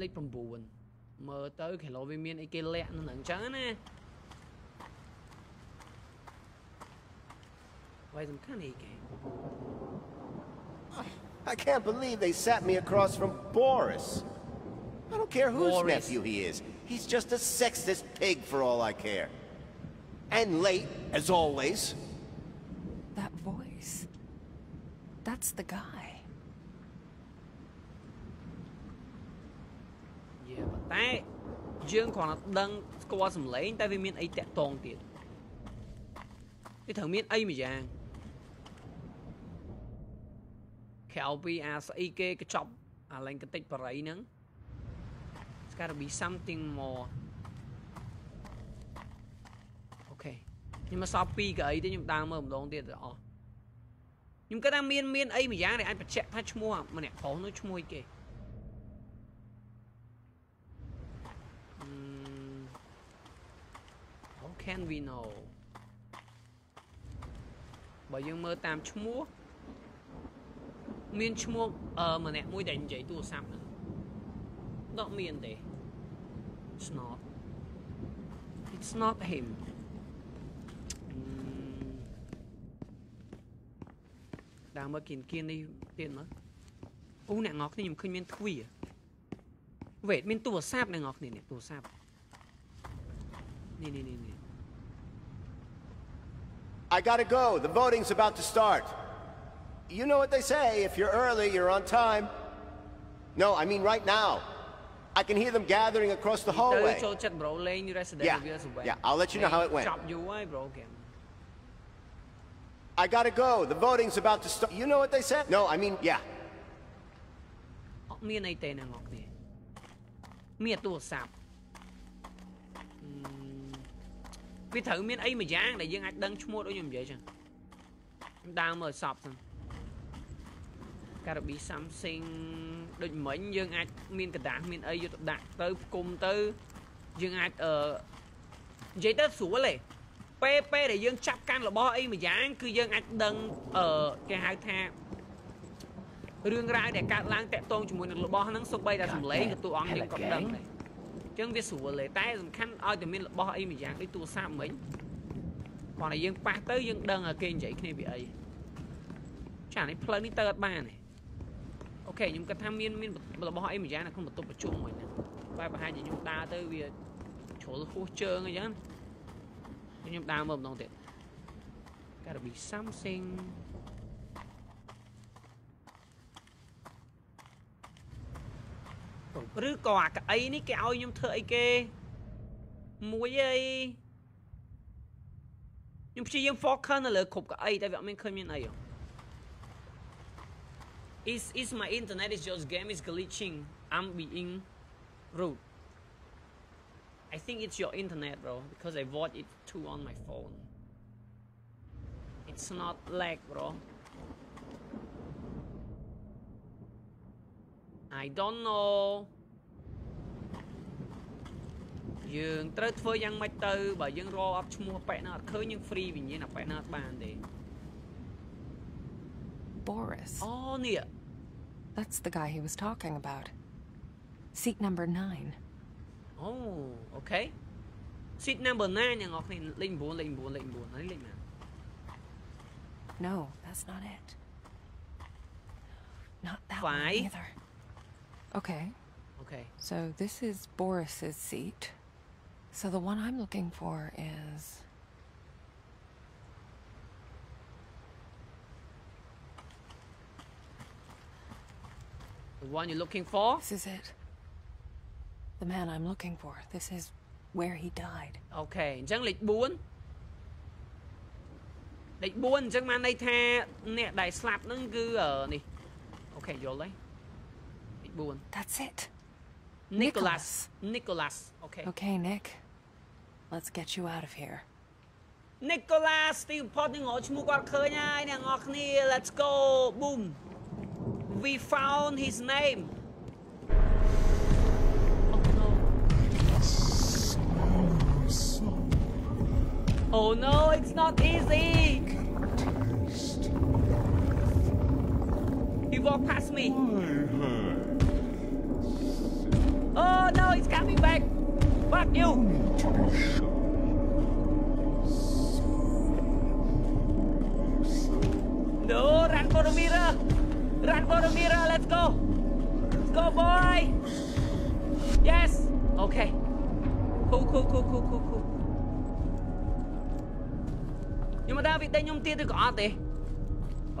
លេខ9មើលទៅគេលោវាមានអីគេលាក់នៅហ្នឹងអញ្ចឹងណាវាយសំខាន់អីគេ I can't believe they sat me across from Boris. I don't care whose Boris. nephew he is. He's just a sexist pig for all I care. And late, as always. That voice. That's the guy. យេប៉ុន្តែយើងគ្រាន់តែដឹងស្គាល់សំឡេងតែវាមានអីតាក់តងទៀតវាត្រូវមានអីមួយយ៉ាង ក្រៅពីអាស្អីគេកញ្ចប់អាឡែងកតិចបរិយហ្នឹង It's got to be something more អូខេខ្ញុំមកសល់2កៅអីទេខ្ញុំដើរមើលម្ដងទៀតទៅអស់ខ្ញុំគិតថាមានមានអីមួយយ៉ាងដែលអាចបញ្ជាក់ថាឈ្មោះម្នាក់ប្រុសនោះឈ្មោះអីគេ How can we know បើយើងមើលតាមឈ្មោះ មានឈ្មោះអឺម្នាក់មួយដែលនិយាយទូរស័ព្ទហ្នឹងដកមានទេ It's not It's not him ដើរមើលគៀនគៀននេះទៀតមើលអូអ្នកនរគ្នាខ្ញុំឃើញមានទ្វាវេតមានទូរស័ព្ទអ្នកនរគ្នានេះទូរស័ព្ទនេះនេះនេះនេះ I gotta go. The voting's about to start. You know what they say, if you're early, you're on time. No, I mean right now. I can hear them gathering across the ទៅ hallway. ចូលចិត្ត bro លេង Resident Yeah, Evil 7 yeah, I'll let you know how it went. ចប់យូរហើយ bro ហ្គេម I gotta go. The voting's about to start. You know what they said? No, I mean, yeah. អត់មានអីទេអ្នកនរគ្នាមានទូរស័ព្ទអឺវាត្រូវមានអីមួយយ៉ាងដែលយើងអាចដឹងឈ្មោះដូចខ្ញុំនិយាយចឹងខ្ញុំដើរមើលសពសិន gotta be something ដូចមិញយើងអាចមានកระดาษមានអីយកទៅដាក់ទៅផ្គុំទៅយើងអាចអឺនិយាយទៅស្រួលទេពេលពេលដែលយើងចាប់កាន់របស់អីមួយយ៉ាង គឺយើងអាចដឹងអឺគេហៅថារឿងរ៉ាវដែលកើតឡើងតាក់ទងជាមួយនឹងរបស់ហ្នឹងសូម្បីតែសម្លេងក៏តួអង្គយើងក៏ដឹងដែរអញ្ចឹងវាស្រួលទេតែសំខាន់ឲ្យតែមានរបស់អីមួយយ៉ាងដូចទូរស័ព្ទមិញគាត់តែយើងប៉ះទៅយើងដឹងឲ្យគេនិយាយគ្នាពីអីចានេះផ្លូវនេះទៅអត់បានទេ អូខេខ្ញុំគិតថាមានមានរបស់អីមួយយ៉ាងនៅក្នុងបន្ទប់ប្រជុំមួយហ្នឹងបែបប្រហែលជាខ្ញុំដើរទៅវាជ្រុលហួសជើងអីចឹងខ្ញុំដើរមើលម្ដងទៀត gotta be something ឬក៏អាកៅអីនេះគេឲ្យខ្ញុំធ្វើអីគេមួយអីខ្ញុំព្យាយាម focus នៅលើគ្រប់កៅអីតែវាអត់មានឃើញមានអីហ៎ Is is my internet is just game is glitching I'm being rude I think it's your internet bro because I watch it too on my phone It's not lag bro I don't know យើងត្រូវធ្វើយ៉ាងម៉េចទៅបើយើងរកអត់ឈ្មោះប៉ែកណាអត់ឃើញយើង free វិញ្ញាណអាប៉ែកណាអត់បានទេ Boris. Oh, Nia. That's the guy he was talking about. Seat number nine. Oh, okay. Seat number nine and off lane lane lane bốn lane lane. No, that's not it. Not that one either. Okay. Okay. So this is Boris's seat. So the one I'm looking for is the one you're looking for This is it. The man I'm looking for. This is where he died. អូខេអញ្ចឹងលេខ4លេខ4អញ្ចឹងបានន័យថាអ្នកដែលស្លាប់ហ្នឹងគឺអឺនេះអូខេយល់ហើយលេខ4 That's it. Nicholas Nicholas អូខេ Okay, Nick. Let's get you out of here. Nicholas ទីបំផុតនឹងរកឈ្មោះគាត់ឃើញហើយអ្នកនរគ្នា Let's go boom we found his name oh, oh no, it's not easy. He walked past me. Oh no, he's coming back. Fuck you. No, run for the mirror. Run for the mirror. Let's go. Let's go, boy. Yes. Okay. Cool, cool, cool, cool, cool, cool. ខ្ញុំមកដើរវាដេញខ្ញុំទៀតឬក៏អត់ទេ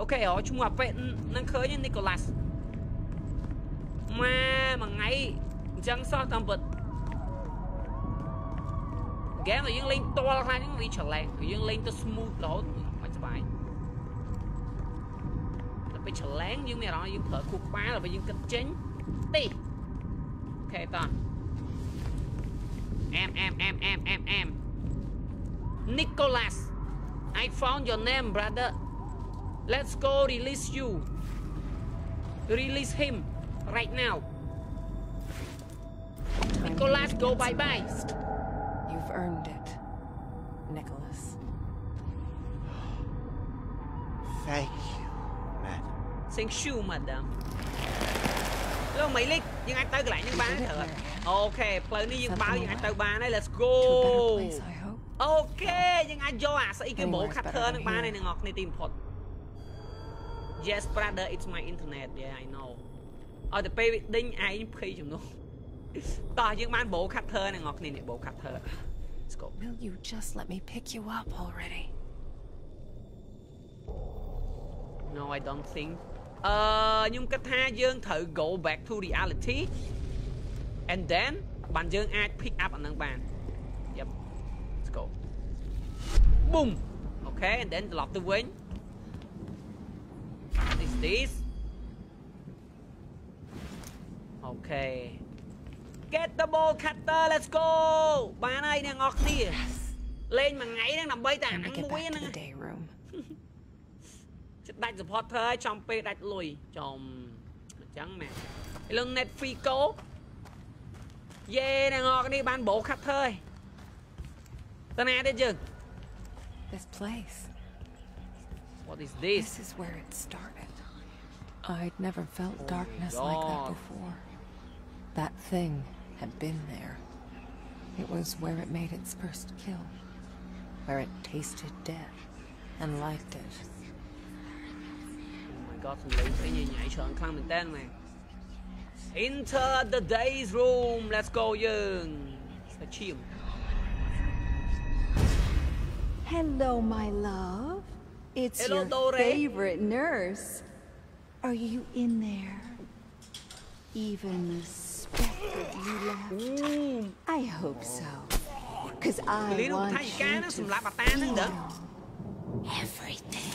អូខេហៅឈ្មោះអាប៉ែនឹងឃើញនីកូឡាស់ម៉ែមួយថ្ងៃអញ្ចឹងសោះតាមពិតហ្គេមដែលយើងលេងតលខ្លាំងហ្នឹងវាច្រឡែកយើងលេងទៅ smooth រហូត ពេលច្រឡែងយើងមានអារម្មណ៍យើងប្រើគូក្បាលដល់ពេលយើងគិតចេញទេអូខេតោះអែមអែមអែមអែមអែមអែម Nicholas I found your name brother Let's go release you. Release him right now. Nicholas, go bye bye. You've earned it, Nicholas. Thank you, madam. Thank you, madam. លោកមីលីកយើងអាចទៅកន្លែងហ្នឹងបានត្រូវអូខេផ្លូវនេះយើងបើយើងអាចទៅបានហើយ let's go អូខេយើងអាចយកអាស្អីគេ bow cutter ហ្នឹងបានហើយអ្នកនរគ្នាទីបំផុត Yes brother it's my internet yeah I know ឲ្យទៅពេលដេញឯងភ័យចំនួនតោះយើងបាន bow cutter អ្នកនរគ្នានេះ bow cutter Let's go Will you just let me pick you up already No I don't think nhưng cách tha dương thử go back to reality. And then bạn dân ai pick up អានឹងបាន Yep let's go. Boom! Okay and then ត្រឡប់ទៅវិញ What is this? Okay get the bolt cutter let's go! Bạn này đang ngóc đi. Yes. lên mà ngay đang nằm bay បានហើយអ្នកនរគ្នាលេងមួយថ្ងៃហ្នឹងដើម្បីតែអាហ្នឹងមួយហ្នឹង ចិត្តដាច់ supporter ហើយចំពេលដាច់លុយចំអញ្ចឹងមែនឥឡូវ net fico យេអ្នកនរគ្នាបាន bow cutter ហើយតើណាទៀតយើង This place What is this This is where it started I'd never felt oh darkness like that before That thing had been there It was where it made its first kill Where it tasted death and liked it got man. Enter the day's room. Let's go young. Hello, my love. It's Hello, your Dore. favorite nurse. Are you in there? Even the speck you left? Mm. I hope so. Because I Little want you to feel everything.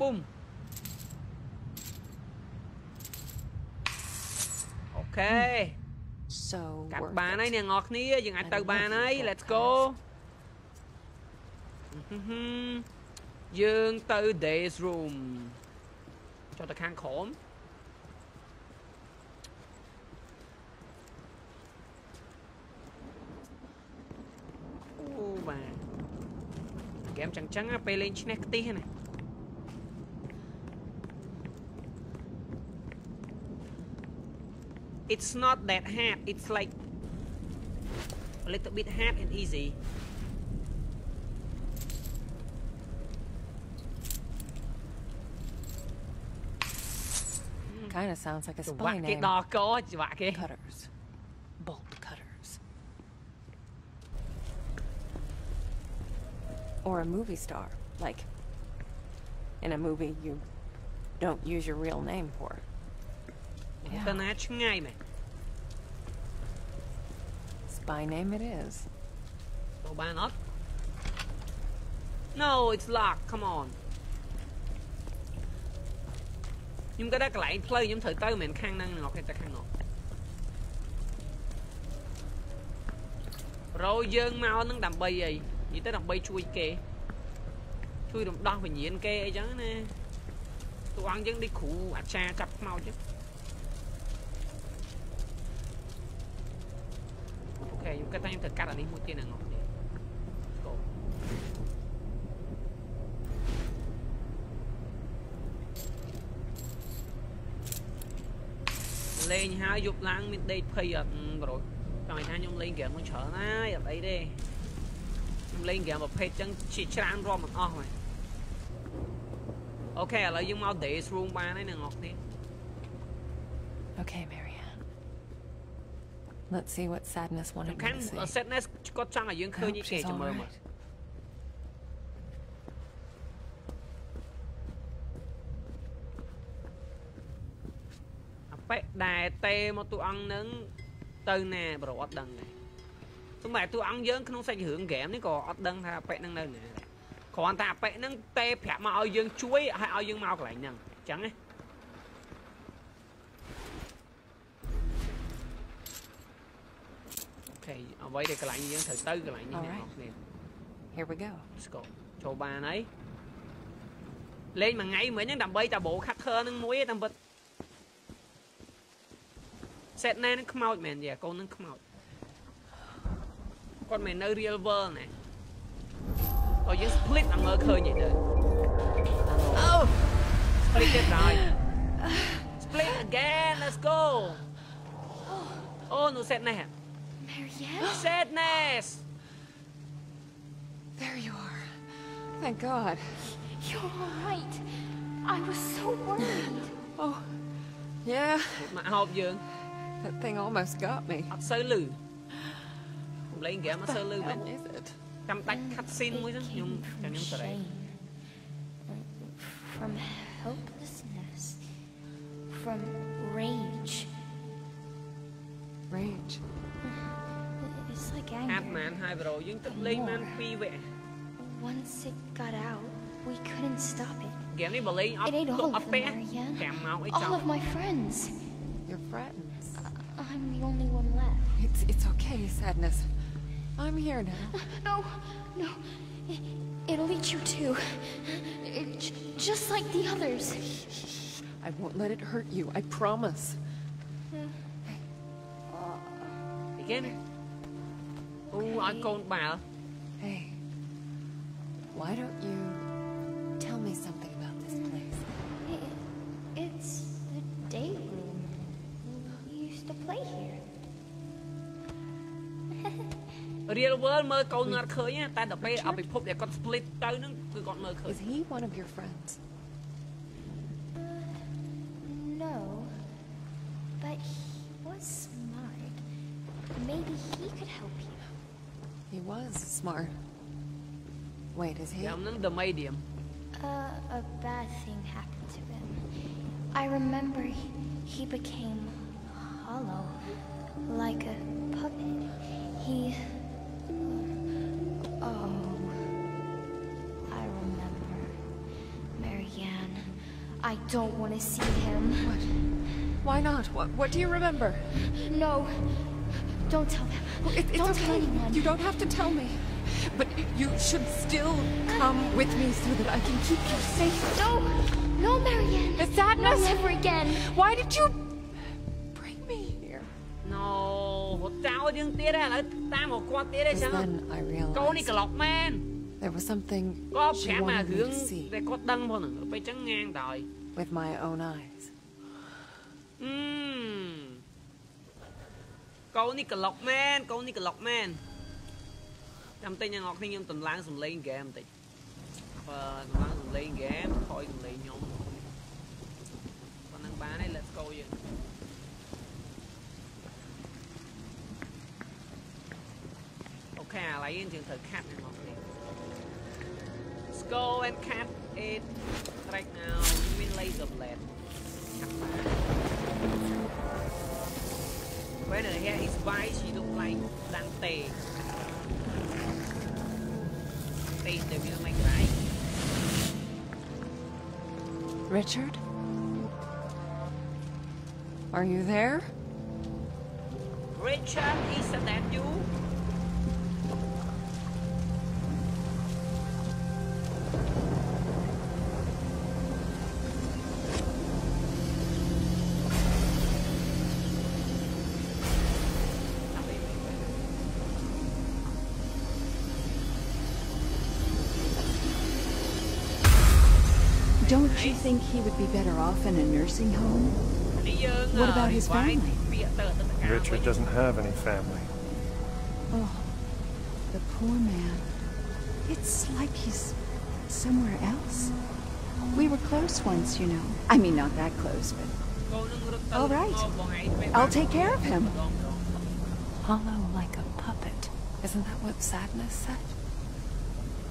boom អូខេ So កាត់ worth បានហើយ it. អ្នកនរគ្នាយើងអាចទៅបានហើយ let's go ហឹមហឹមយើងទៅ days room ចុះទៅខាងក្រោមអូបាទហ្គេមចឹងចឹងពេលលេងឈ្នះខ្ទិះណា it's not that hard. It's like a little bit hard and easy. Hmm. Kind of sounds like a spy name. Cutters. Bolt cutters. Or a movie star. Like, in a movie you don't use your real name for. ទៅណាឆ្ងាយមែន Spy name it is. ទៅបានអត់ No it's locked come on ខ្ញុំក៏ដល់កន្លែងផ្លូវខ្ញុំត្រូវទៅមិនមែនខាងហ្នឹងអ្នកគេទៅខាងនោះរោយើងមកហ្នឹងដើម្បីអីនិយាយទៅដើម្បីជួយគេជួយរំដោះវិញ្ញាណគេអីចឹងណាតួអង្គយើងដូចគ្រូអាចារ្យចាប់ខ្មោចចឹង cái tay em thật cắt là đi mũi tên là ngọt đi lên hai dục lang mình đây phê ở rồi. Còn hai nhung lên game muốn chở này, ở đây đi. Nhung lên game một phê chẳng chỉ trang rồi mà oh mày. Ok là nhưng mau để xuống ba này nè ngọt đi ok, Mary. Let's see what sadness wanted to see. Can sadness got chang a yeung oh, khoe ni ke chmoe mo. Ape dae te mo tu ang nung teu nae bro ot dang nae. Tu mae tu ang yeung khnung saich game ni ko ot dang tha ape nung nae. Khoan tha ape nung te phrap ma ao yeung chuoy hai ao yeung mao klaing nung. Chang nae. អូខេអ្វីដែលកន្លែងយើងត្រូវទៅកន្លែងនេះអ្នកនរគ្នា Here we go. Let's go ចូលបានហើយលេងមួយថ្ងៃមិញហ្នឹងដើម្បីតាបោខាត់ធើនឹងមួយទេតាមពិតសេតណែនឹងខ្មោចមែនទេកូននឹងខ្មោចគាត់មិននៅ real world ណាក៏យើង split ដល់មើលឃើញហ្នឹងទៅអូ split ទៀតហើយ split again let's go អូនោះសេត there yet? Sadness! There you are. Thank God. You're all right. I was so worried. oh, yeah. Might help you. That thing almost got me. So Không Blame ghé mà sơ lư mà. Cầm tay khát xin mới nhưng cho. From helplessness, from rage. Rage. After Once it got out, we couldn't stop it. It ate all of them, All of my friends. Your friends? Uh, I'm the only one left. It's, it's okay, Sadness. I'm here now. No, no. It, it'll eat you too. Uh, it, just like the others. I won't let it hurt you, I promise. Uh, Again. អូឲ្យកូនបាល់ Hey, why don't you tell me something about this place? It, it's the day room. We used to play here. real world មើលកូនអត់ឃើញទេតែដល់ពេលអពិភពដែលគាត់ split ទៅហ្នឹងគឺគាត់មើលឃើញ Is he one of your friends? No, but he was smart. Maybe he could help you. He was smart. Wait, is he? I'm not the medium. Uh, a bad thing happened to him. I remember he, he became hollow, like a puppet. He... Oh... I remember. Marianne, I don't want to see him. What? Why not? What, what do you remember? No, don't tell them. It, it's don't okay. tell anyone. You don't have to tell me. But you should still come with me so that I can keep you safe. No! No, Marianne! Is that No, necessary? never again! Why did you bring me here? no រត់ចោលយើងទៀតហើយឥឡូវតាមមកគាត់ទៀតទេ Because ចឹង then I កូននេះ realized ក្លុកមែន there was something គាត់ she ប្រាប់មក wanted me រឿង to see ដែលគាត់ដឹងផងហ្នឹងទៅពេលចឹងងាងតើយ with my own eyes. អឺ កូននេះក្លុកមែនកូននេះក្លុកមែនចាំតិចអ្នកនរគ្នាខ្ញុំតម្លើងសំឡេងហ្គេមបន្តិចបើតម្លើងសំឡេងហ្គេមថយសំឡេងខ្ញុំប៉ុណ្ណឹងបានហើយ let's go យើងអូខេឥឡូវយើងត្រូវខាត់អ្នកនរគ្នា Let's go and cut it right now you mean laser blade ខាត់បាន When her hair is white, she look like Dante. Face the will make right. Richard? Are you there? Richard, is that you? You think he would be better off in a nursing home? What about his family? Richard doesn't have any family. Oh, the poor man. It's like he's somewhere else. We were close once, you know. I mean, not that close, but All right. I'll take care of him. Hollow like a puppet. Isn't that what sadness said?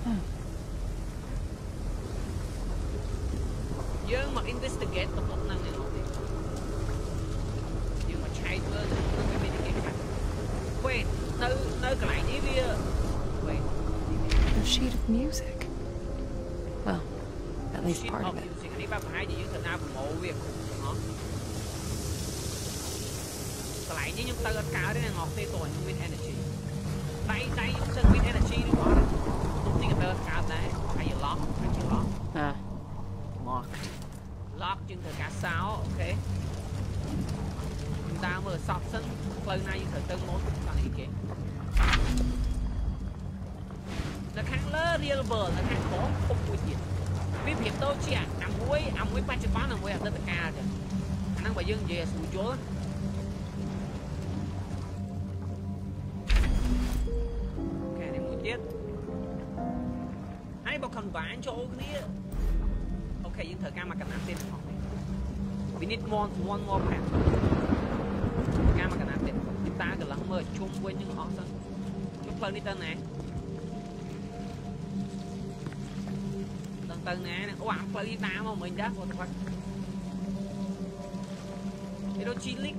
Hmm. เตือนกาวได้นังออกในตัวน we need one one more pack ការមកកណ្ដាលទៀតខ្ញុំតាកន្លងមើលជុំវិញនឹងអស់សិនជុំផ្លូវនេះទៅណាដល់ទៅណាអូអាផ្លូវនេះតាមមកមិញដែរគាត់ខ្វាក់នេះ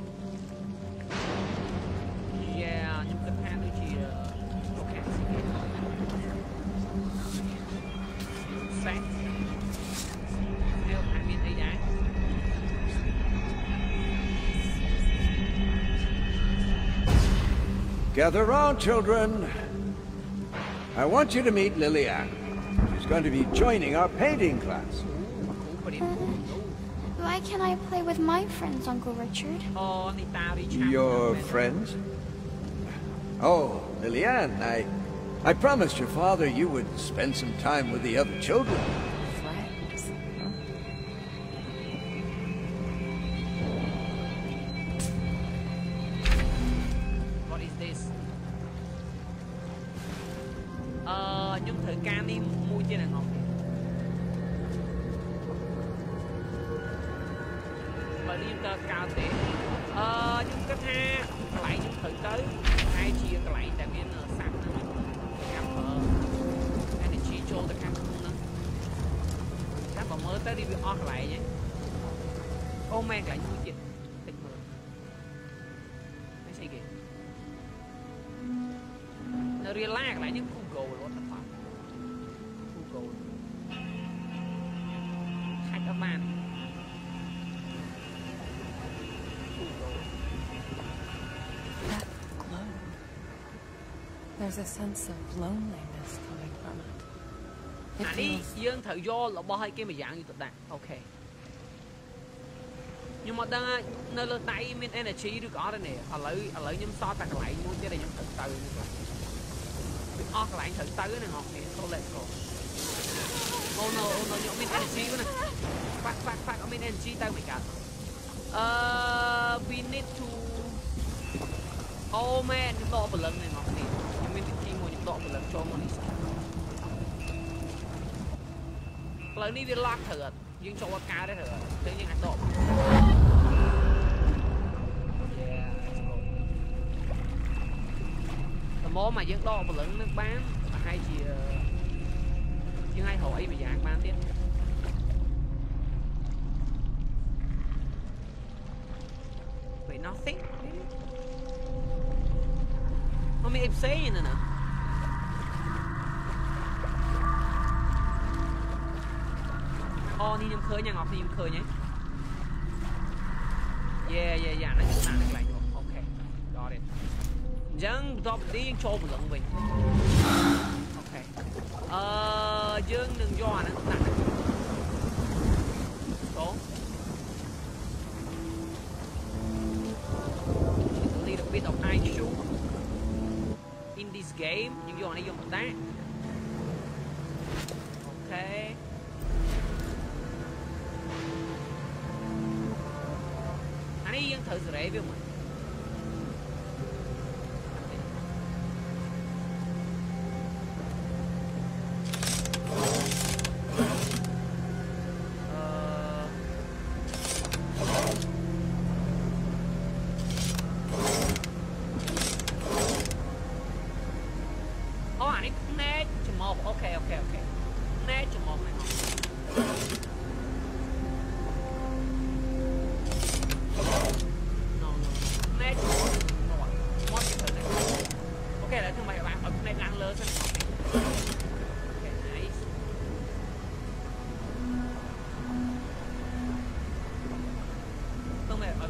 Gather round, children. I want you to meet Lilian. She's going to be joining our painting class. Why can't I play with my friends, Uncle Richard? Your friends? Oh, Lilian, I... I promised your father you would spend some time with the other children. There's a sense of loneliness coming from it. It អានេះ feels យើងត្រូវយករបស់ឲ្យគេមួយយ៉ាងយកទៅដាក់អូខេខ្ញុំអត់ដឹងថានៅលើដៃមាន energy ឬក៏អត់ទេនេះឥឡូវឥឡូវខ្ញុំសល់តែកន្លែងមួយទៀតដែលខ្ញុំត្រូវទៅនេះបាទវាអស់កន្លែងត្រូវទៅហ្នឹងអស់គ្នា so let's go Oh no oh no ខ្ញុំមាន energy ហ្នឹង fuck fuck fuck អត់មាន energy ទៅមិនកាត់អឺ we need to Oh man ខ្ញុំដកព្រលឹងហ្នឹ មួយខ្ញុំដកព្រលឹងចូលមកនេះសិន ផ្លូវនេះវា lock ត្រូវអត់យើងចូលអត់កើតទេត្រូវអត់ទៅយើងអាចដក Yeah let's go តមកមកយើងដកព្រលឹងនឹងបានប្រហែលជាយើងអាចរកអីមួយយ៉ាងបានទៀត អស់គ្នាខ្ញុំឃើញហ៎យេយេយ៉ាហ្នឹងខ្ញុំដាក់នៅកន្លែងនោះអូខេ got it អញ្ចឹងបន្ទាប់ពីយើងចូលព្រលឹងវិញ miserável, mano.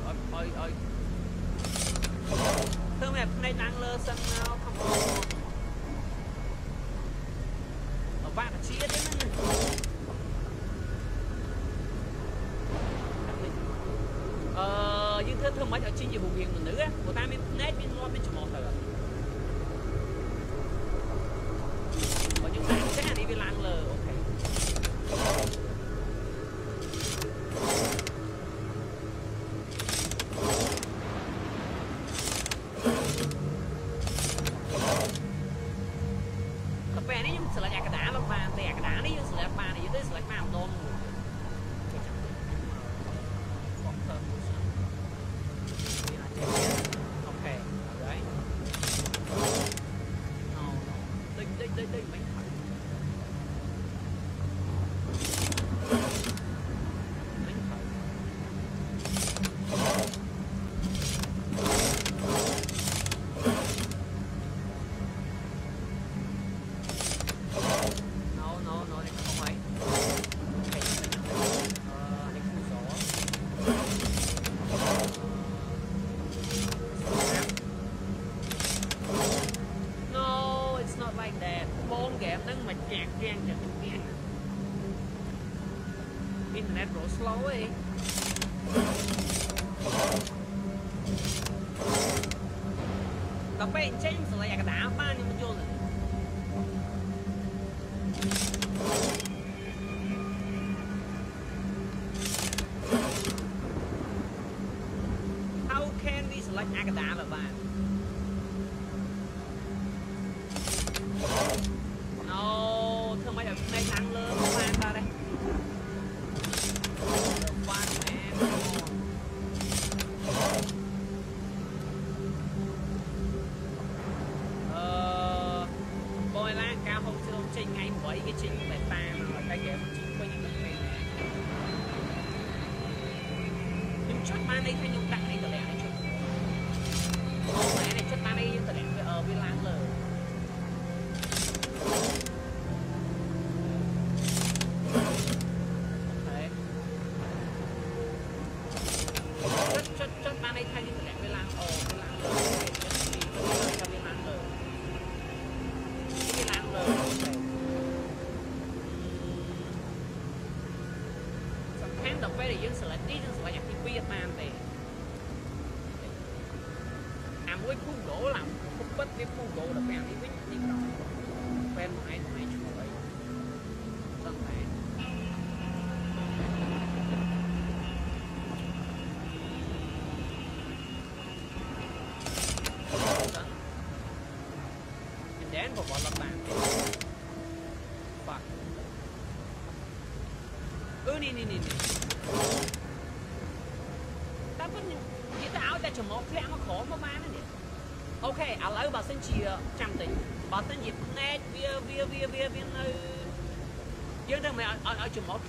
ôi ôi ôi ôi thương mẹ hôm nay đang lơ sân ờ, không có ở ba mà chia đấy mà ờ nhưng thưa thương mấy ở chi gì hùng hiền mình nữ á. Của ta mới nét bên ngon bên chủ out your mouth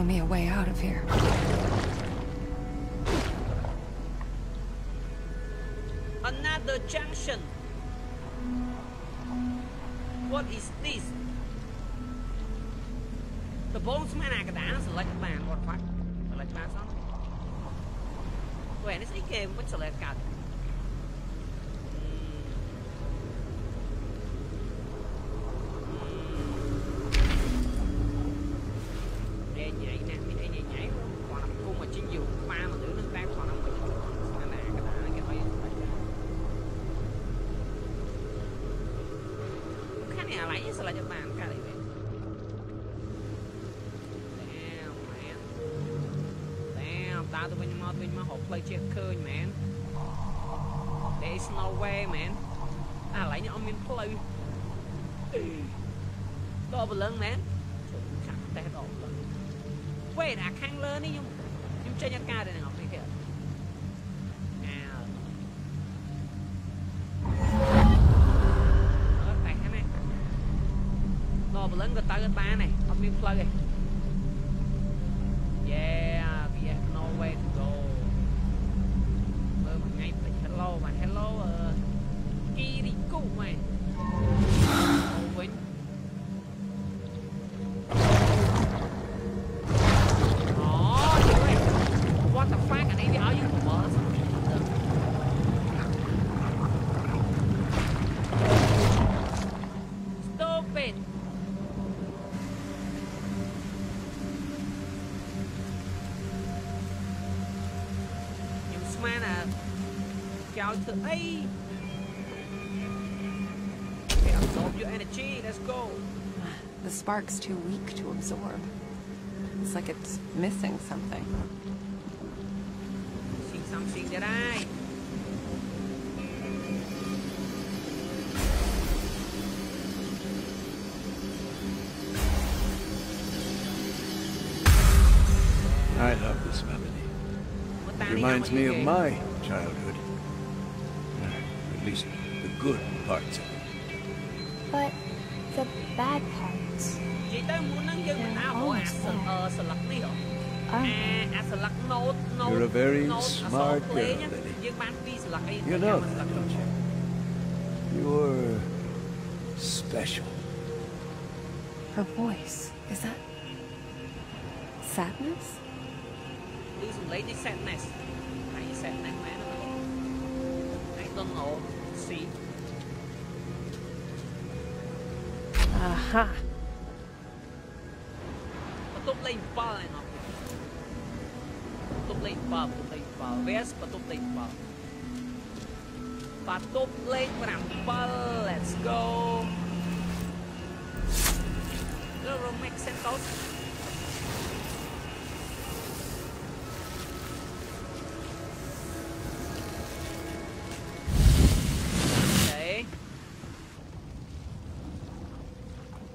show me a way out of here. Another junction. What is this? The bonesman I could answer like a man or what? Like a man. son. Wait, When is it game? What's the last guy? វែងមែនអាកន្លែងនេះអត់មានផ្លូវដល់ព្រលឹងមែនខាងតែដល់ព្រលឹងវេអាខាងលើនេះខ្ញុំខ្ញុំចេញអាការទេអ្នកនរគ្នា lần người ta người ta này không biết plug này spark's too weak to absorb. It's like it's missing something. Xin something that I. I love this melody. It reminds me of my You know that, don't you? You're special. Her voice, is that sadness? This lady sadness. I. I don't know. See? Aha. Eu tô playing ball, não. Tô playing ball, tô playing ball. Ball bato plate rampal. Let's go. Little mix and toast.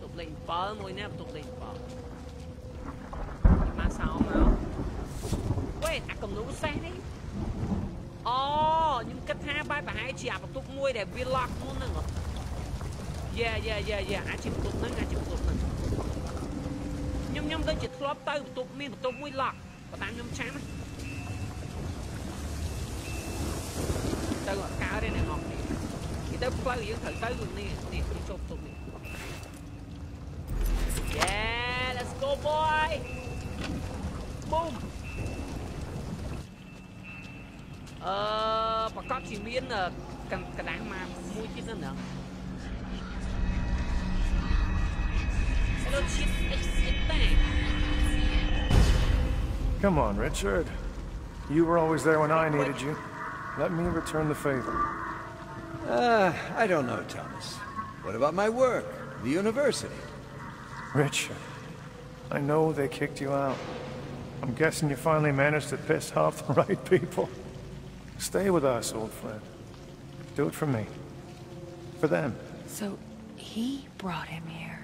Tuplain palm, o inap tuplain palm. ជាអាបន្ទប់មួយដែលវា lock មុនហ្នឹងយេយេយេយេអាចជាបន្ទប់ហ្នឹងអាចជាបន្ទប់ហ្នឹងខ្ញុំខ្ញុំដូចជាធ្លាប់ទៅបន្ទប់មានបន្ទប់មួយ lock ប៉ុន្តែខ្ញុំឆាំទៅអត់កើតទេអ្នកនរគ្នាគេទៅផ្លូវយើងត្រូវទៅនេះនេះខ្ញុំចូលបន្ទប់នេះ Come on, Richard. You were always there when I needed you. Let me return the favor. Uh, I don't know, Thomas. What about my work? The university? Richard, I know they kicked you out. I'm guessing you finally managed to piss off the right people. Stay with us, old friend. Do it for me. For them. So he brought him here.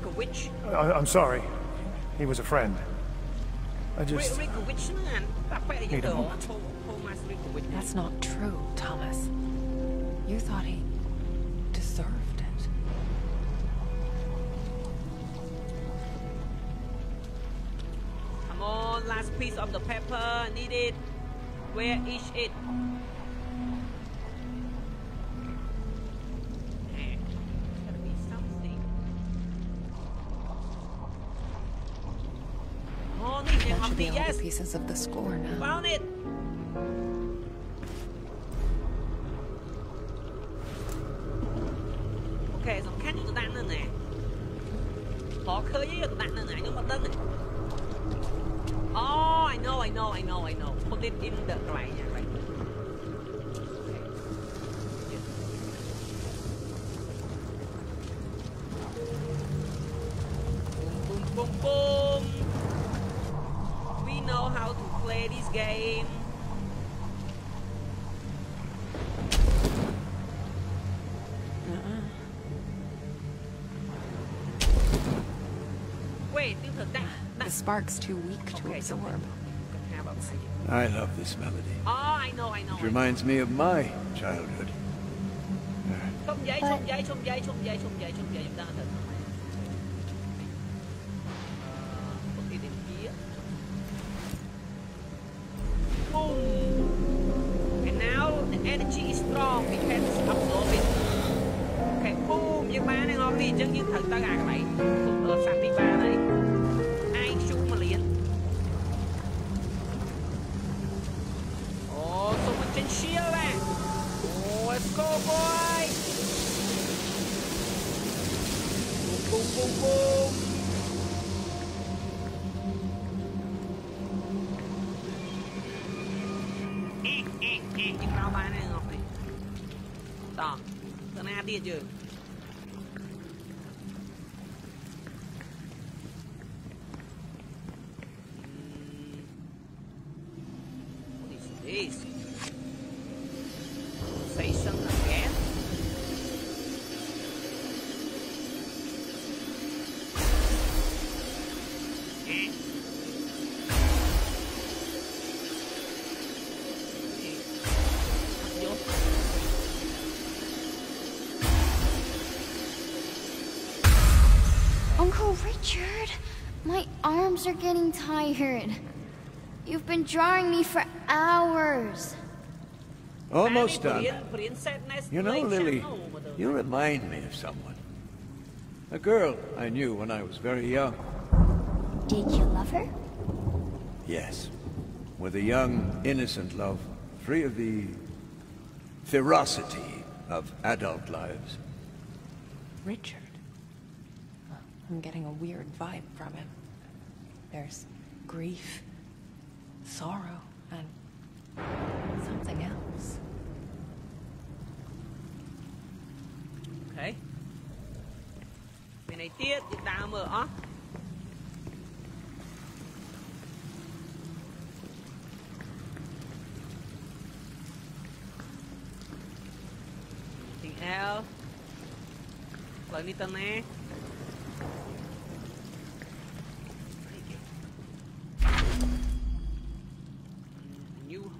Rekovich? I I'm sorry. He was a friend. I just... Need a moment. That's not true, Thomas. You thought he deserved it. Come on, last piece of the paper. Need it. Where is it? all yes. the pieces of the score now. Found it! Ok, So khác những cái đạn lên Oh, I know, I know, I know, I know Put it in the right spark's too weak to Okay, absorb. How about see? I love this melody. Oh, I know, I know. It reminds me of my childhood. Không អេអេយើងប្រើបានហើយអស់គ្នាតោះទៅណាទៀតយើង arms are getting tired. You've been drawing me for hours. Almost done. in, put in sadness, You know, Lily, you remind me of someone. A girl I knew when I was very young. Did you love her? Yes. With a young, innocent love, free of the ferocity of adult lives. Richard. Oh, I'm getting a weird vibe from him. There's grief, sorrow, and something else. Okay. Bên này tiết, chúng ta mở ó. Anything else? Lần đi tân nè. New hope. Ini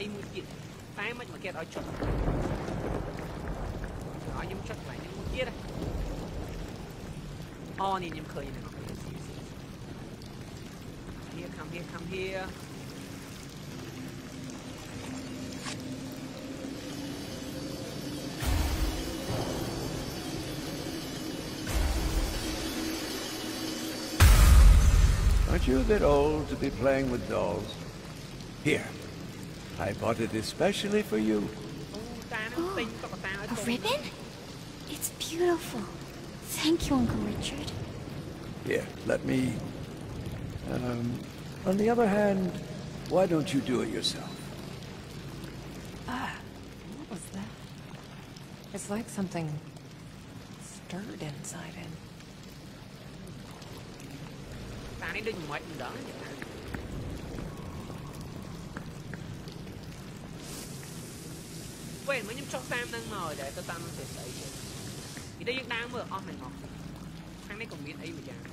aiមួយទៀតតែមិនមកគេឲ្យចុះឲ្យខ្ញុំចុះកន្លែងនេះមួយទៀតអូនេះខ្ញុំឃើញហ្នឹង Aren't you a bit old to be playing with dolls? Here. I bought it especially for you. A ribbon? It's beautiful. Thank you, Uncle Richard. Here, let me... Um, on the other hand, why don't you do it yourself? Ah, what was that? It's like something stirred inside him. tani didn't wait and done. Wait, mình chốt tam đang ngồi để tôi tăng thiệt sự gì. Thì đây đang mở off mình ngọt. Thằng này còn biết ấy mà chàng.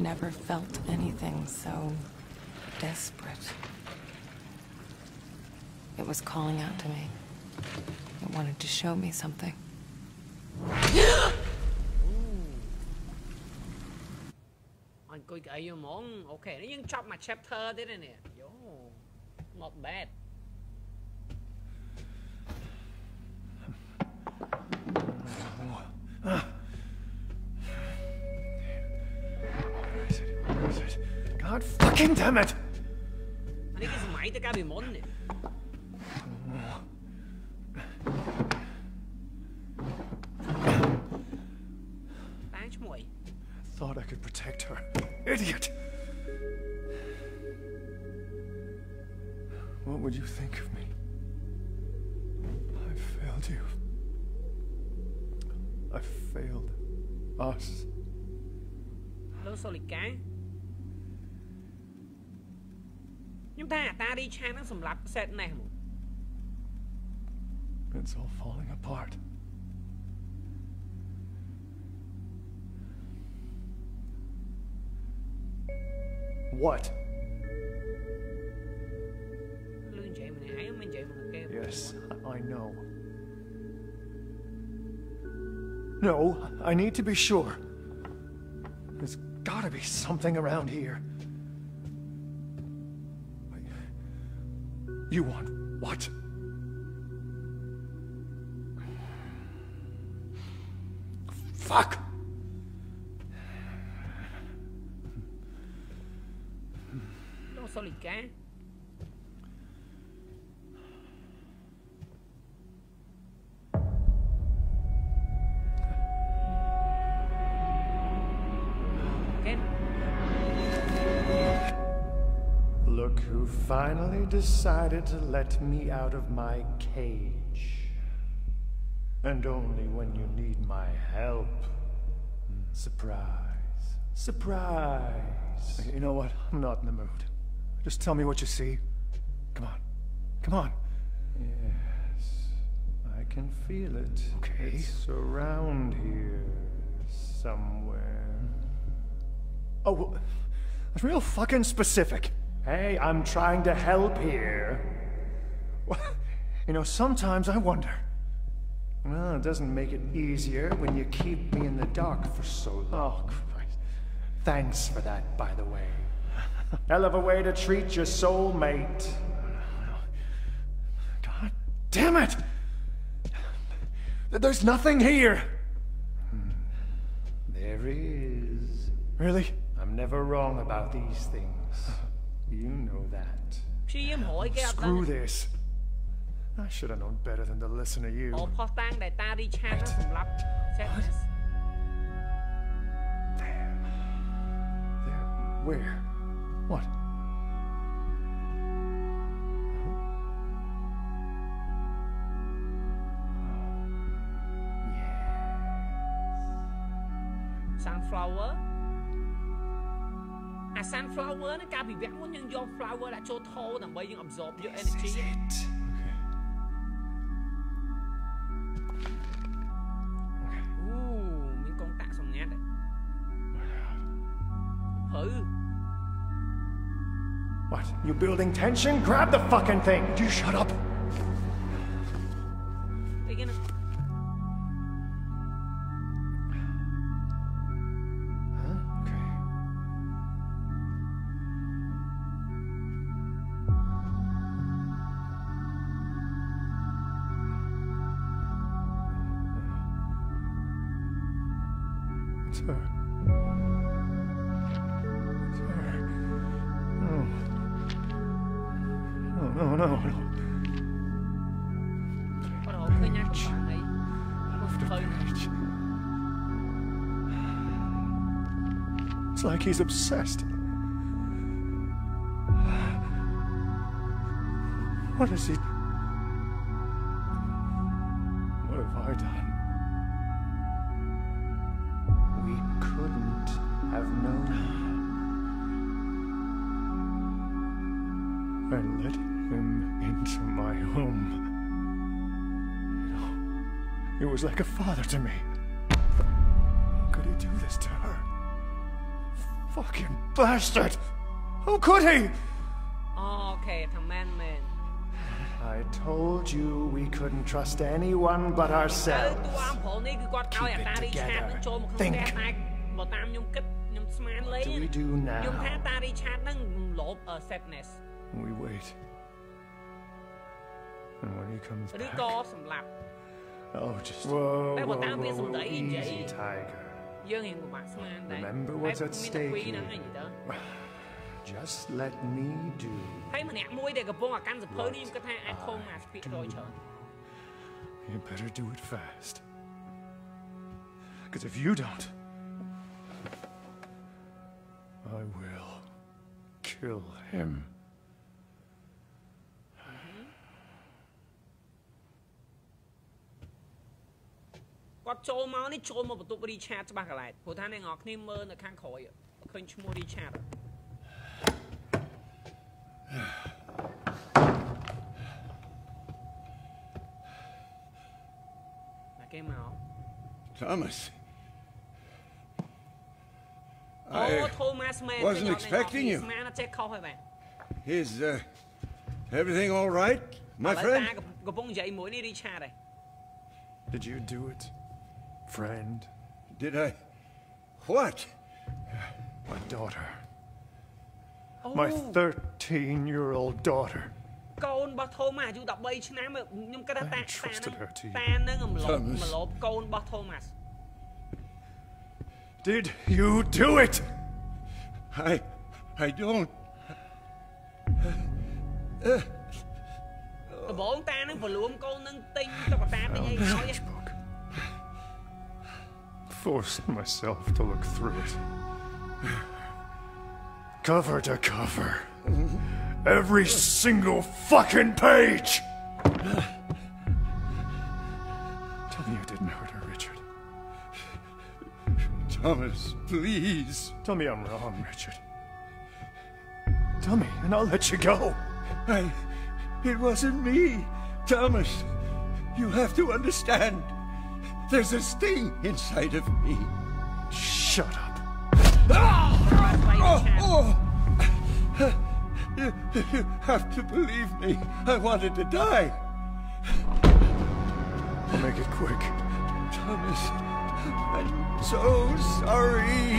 never felt anything so desperate. It was calling out to me. It wanted to show me something. Mong. Okay, chop my chapter. Yo. Not bad. Ah. God fucking damn it! Thought I could protect her. Idiot! What would you think of me? I failed you. I failed us. Hello, Solikang. ខ្ញុំថាអាតារីឆានហ្នឹងសម្រាប់សេតណេះហ្មង It's all falling apart. What? លឿននិយាយម្នាក់ឯងមិននិយាយមកគេ Yes, I know. No, I need to be sure. There's gotta be something around here. You want what? Fuck! No soy again. Decided to let me out of my cage. And only when you need my help. Surprise. Surprise. You know what? I'm not in the mood. Just tell me what you see. Come on. Come on. Yes. I can feel it. Okay. It's around here. Somewhere. Oh, well, that's real fucking specific. Hey, I'm trying to help here. You know, sometimes I wonder. Well, it doesn't make it easier when you keep me in the dark for so long. Oh, Christ. Thanks for that, by the way. Hell of a way to treat your soulmate. God damn it! There's nothing here! Hmm. There is. Really? I'm never wrong about these things. You know that. Screw this. I should have known better than to listen to you. What? There. Where? What? Yes. Sunflower? អា sunflower ហ្នឹងកាលពីវគ្គមុនយើងយក flower ដាក់ចូលថោដើម្បីយើង absorb យក energy អូមានកងតាក់សម្ងាត់ព្រៅ What? You building tension? Grab the fucking thing! You shut up! He's obsessed. What is he? What have I done? We couldn't have known. I let him into my home. He was like a father to me. How could he do this to her? Fucking bastard! How could he? Oh, okay, the man-man. I told you we couldn't trust anyone but ourselves. Keep it together. Think. What do we do now? We wait. And when he comes back... Oh, just... Whoa, whoa, whoa, whoa, easy, tiger. យើងរៀងពិបាកស្មានដែរ Remember what's at តែមានតែ stake ពីរហ្នឹង here. ឯងទៅ Just let me do. ហើយម្នាក់មួយដែលកំពុងអាកាន់សភៅនេះខ្ញុំគិតថាអាចធំអាស្ពីក្រោយច្រើន You better do it fast. Because if you don't, I will kill him. គាត់ចូលមកនេះចូលមកបន្ទប់រីឆាតច្បាស់កន្លែងព្រោះថាអ្នកនរគ្នាមើលនៅខាងក្រោយឃើញឈ្មោះរីឆាត ណាគេមក Thomas. អូ I ធូម៉ាស់មែន wasn't expecting you. ស្មានអត់ចេះខុសហើយបាទ Is uh, everything all right, my ឥឡូវ friend? តាកំពុងនិយាយមួយនេះរីឆាតហើយ Did you do it, friend? Did I? What? My daughter. Oh. My 13 year old daughter. កូនរបស់ធូម៉ាស់អាយុ13ឆ្នាំខ្ញុំគិតថាតាតា trusted ហ្នឹង her to you. តាហ្នឹងមឡប់ Thomas. មឡប់កូនរបស់ធូម៉ាស់ Did you do it? I. I don't. ដំបងតាហ្នឹងប្រលួមកូនហ្នឹងទិញតុក្កតាទិញអីឲ្យ Forced myself to look through it. Cover to cover. Every single fucking page! Tell me you didn't hurt her, Richard. Thomas, please. Tell me I'm wrong, Richard. Tell me, and I'll let you go. I. It wasn't me. Thomas, you have to understand. There's a sting inside of me. Shut up. Oh, oh. You, you have to believe me. I wanted to die. I'll make it quick. Thomas, I'm so sorry.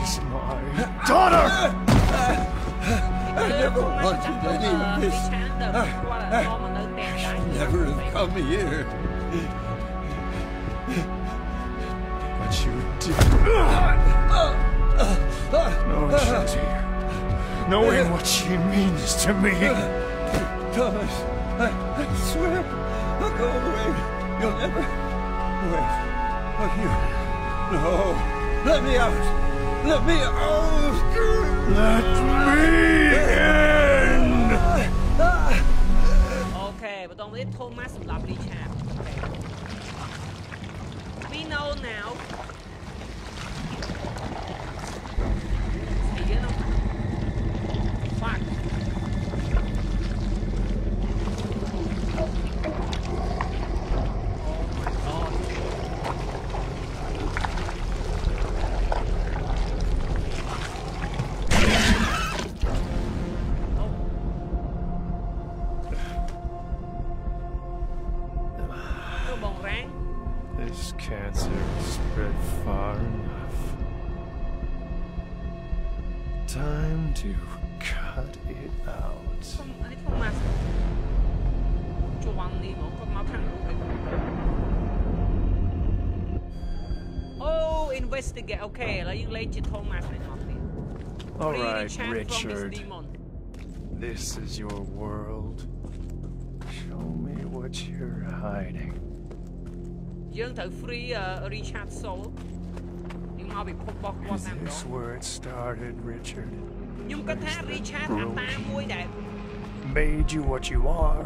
She's my daughter! I never wanted any of this. I, I, I should never have come here. What you did. Knowing Shanti. Uh, Knowing what she means to me. Uh, Thomas, I, I swear. I'll go away. You'll never. Wait. Fuck you. No. Let me out. Let me out. Let me in. Okay, but don't leave Thomas lovely โอเคไม่ต้องรีบโทรมาสำหรับรีแคป we know now investigate អូខេឥឡូវយើងលេងជា Thomas នេះអស់នេះ All Free right, Richard from this Richard. demon. This is your world. Show me what you're hiding. យើងត្រូវ free អឺ Richard Soul យើងមកពិភពរបស់គាត់ Is តាមដ this ង where it started, Richard? ខ្ញុំគិតថា Richard អាតាមួយដែល Made you what you are.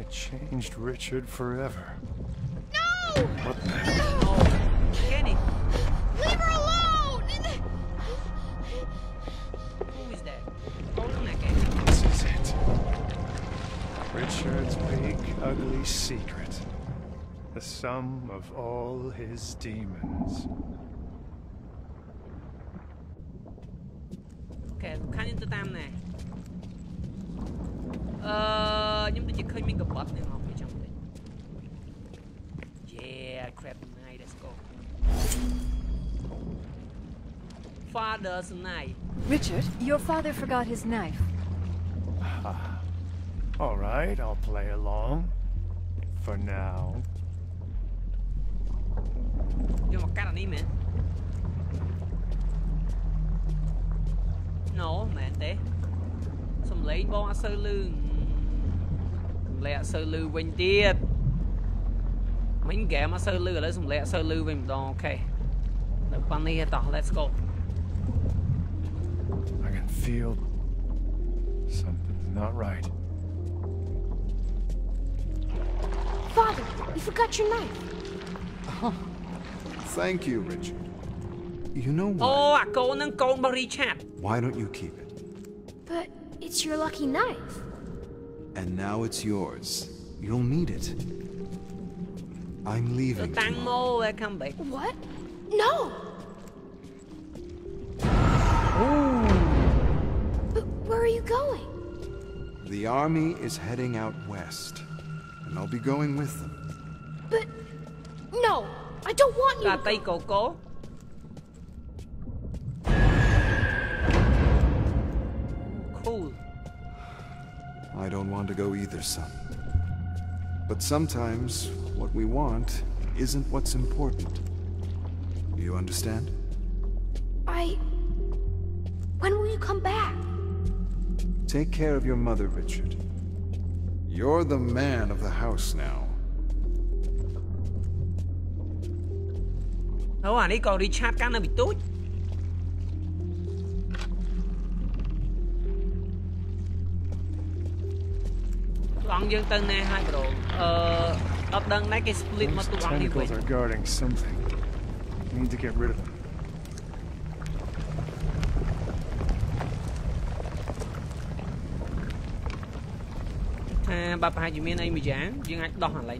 It changed Richard forever. No! What the hell? No! Jenny! Leave her alone! Who is that? Open that gate. This is it. Richard's big, ugly secret. The sum of all his demons. Okay, look, can you do damn Nhưng chỉ khơi mình gặp này phải đây. Yeah, crab night, let's go. Father's knife. Richard, your father forgot his knife. All right, I'll play along. For now. Yo, my cara man. No, man, there. Some lane ball I so loon. សូវលឺសំឡេងអត់សូវលឺវិញទៀតមិញហ្គេមអត់សូវលឺឥឡូវសំឡេងអត់សូវលឺវិញម្ដងអូខេនៅប៉ុណ្នេះទេតោះ let's go I can feel something's not right. Father, you forgot your knife. Thank you, Richard. You know អូ what? អាកូនហ្នឹងកូនរបស់ Richard Why don't you keep it? But it's your lucky knife. And now it's yours. You'll need it. I'm leaving. What? No! Oh. But where are you going? The army is heading out west, and I'll be going with them. But... no! I don't want you to go. go. Cool. I don't want to go either, son. But sometimes, what we want isn't what's important. You understand? I... When will you come back? Take care of your mother, Richard. You're the man of the house now. Thôi à, đi còn đi chat. ង្គយើងទៅណែហើយប្រូអឺអត់ដឹងដែរគេ split មក Those ទូអង្គនេះវិញ tentacles are guarding something. Need to get rid of them. ថាបើប្រហែលជាមានអីមួយយ៉ាងយើងអាចដោះអាឡៃ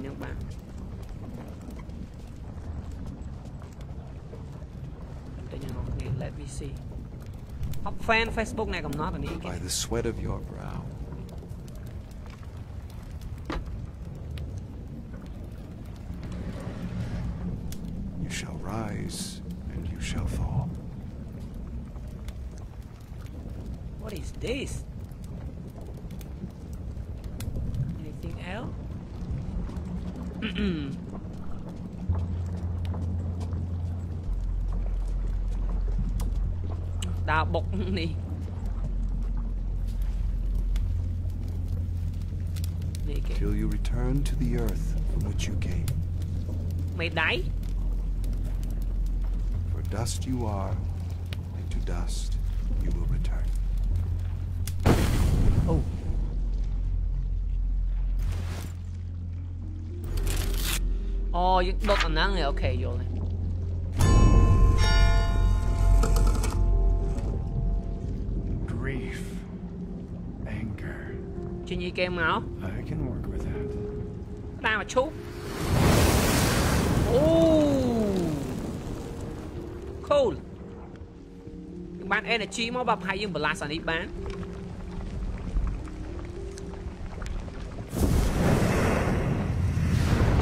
đáy. For dust you are, and to dust you will return. Oh. Ồ, oh, đốt ảnh nắng này, ok, vô. Grief. Anger. Chuyện gì kêu máu? I can work with that. Ra mà chút. cool យើងបាន energy មកបាទប្រហែលយើង balance អានេះបាន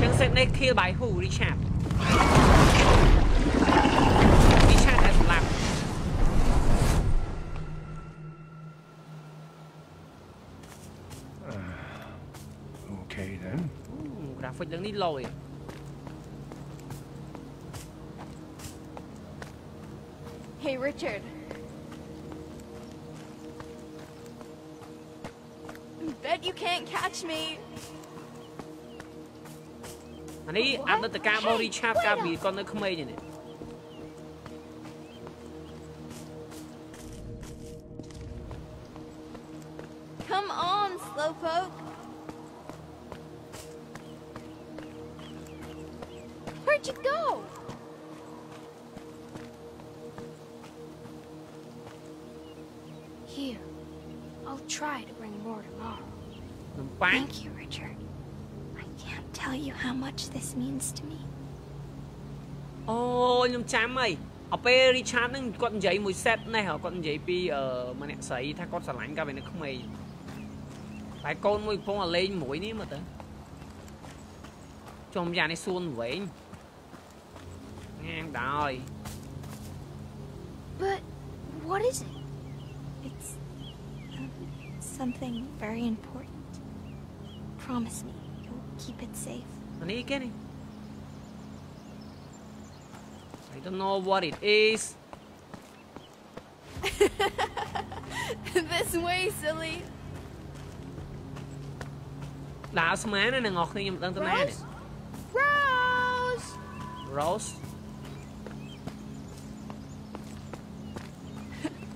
ចឹង set នេះ kill by who Richard Richard ដែលសម្លាប់ Okay then. អូ graphic រឿងនេះលយ Hey, Richard. Bet you can't catch me. អានេះអតីតកាលរបស់ Richard កាលពីគាត់នៅក្មេងនេះ អពេល Richard ហ្នឹងគាត់និយាយមួយ set នេះហ៎គាត់និយាយពីអឺម្នាក់ស្រីថាគាត់ស្រឡាញ់កាលពីនៅក្មេងតែកូនមួយកំពុងតែលេងមួយនេះមើលទៅចំយ៉ាងនេះសួនវែងងាងដល់ But what is it? It's um, something very important. Promise me you'll keep it safe. អានេះគេនេះ I don't know what it is this way, silly. ដើរស្មានណាអ្នកនរគ្នាខ្ញុំមិនដឹងទៅណានេះ Rose! Rose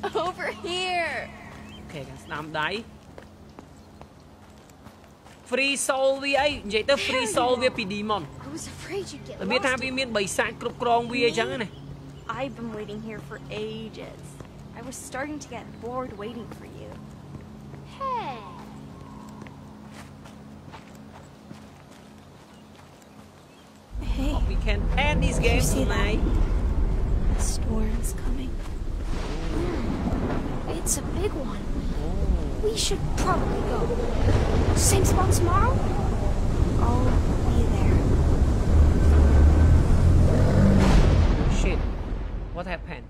Over here. អូខេកាន់ស្ដាំដៃ Free soul វាអីនិយាយទៅ Free soul វាពី Demon I was afraid you'd get របៀបថា lost. វាមានបិសាចគ្រប់គ្រងវាអញ្ចឹងណា I've been waiting here for ages. I was starting to get bored waiting for you. Hey. Hey, we can end this game see that? tonight the storm's coming. It's a big one. We should probably go. Same spot tomorrow? I'll be there. Shit. What happened?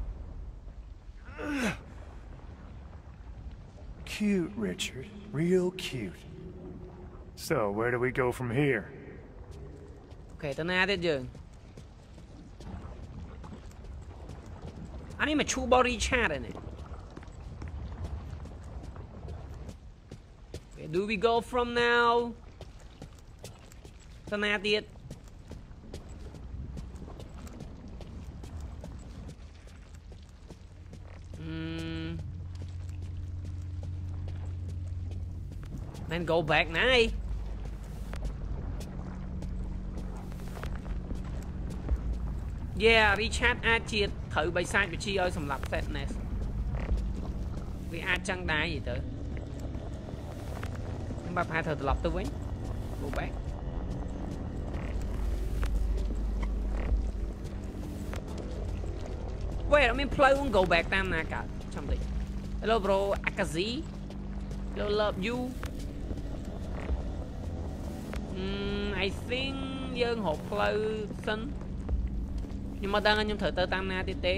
Cute, Richard. Real cute. So, where do we go from here? Okay, tới nay tới giờ. I need my two body chat it. do we go from now ទៅណាទៀតអឺ Man go back ណាអី Yeah Richard អាចជាត្រូវបិសាចវិជាឲ្យសម្រាប់ Sadness វាអាចចឹងដែរនិយាយទៅខ្ញុំ បាទប្រហែលត្រូវត្រឡប់ទៅវិញ Go back Wait អត់មានផ្លូវ go back តាមណាកើតចាំតិច Hello bro Akazi Hello love you អឺ I think យើងរកផ្លូវសិនខ្ញុំមកដឹងថាខ្ញុំត្រូវទៅតាមណាទៀតទេ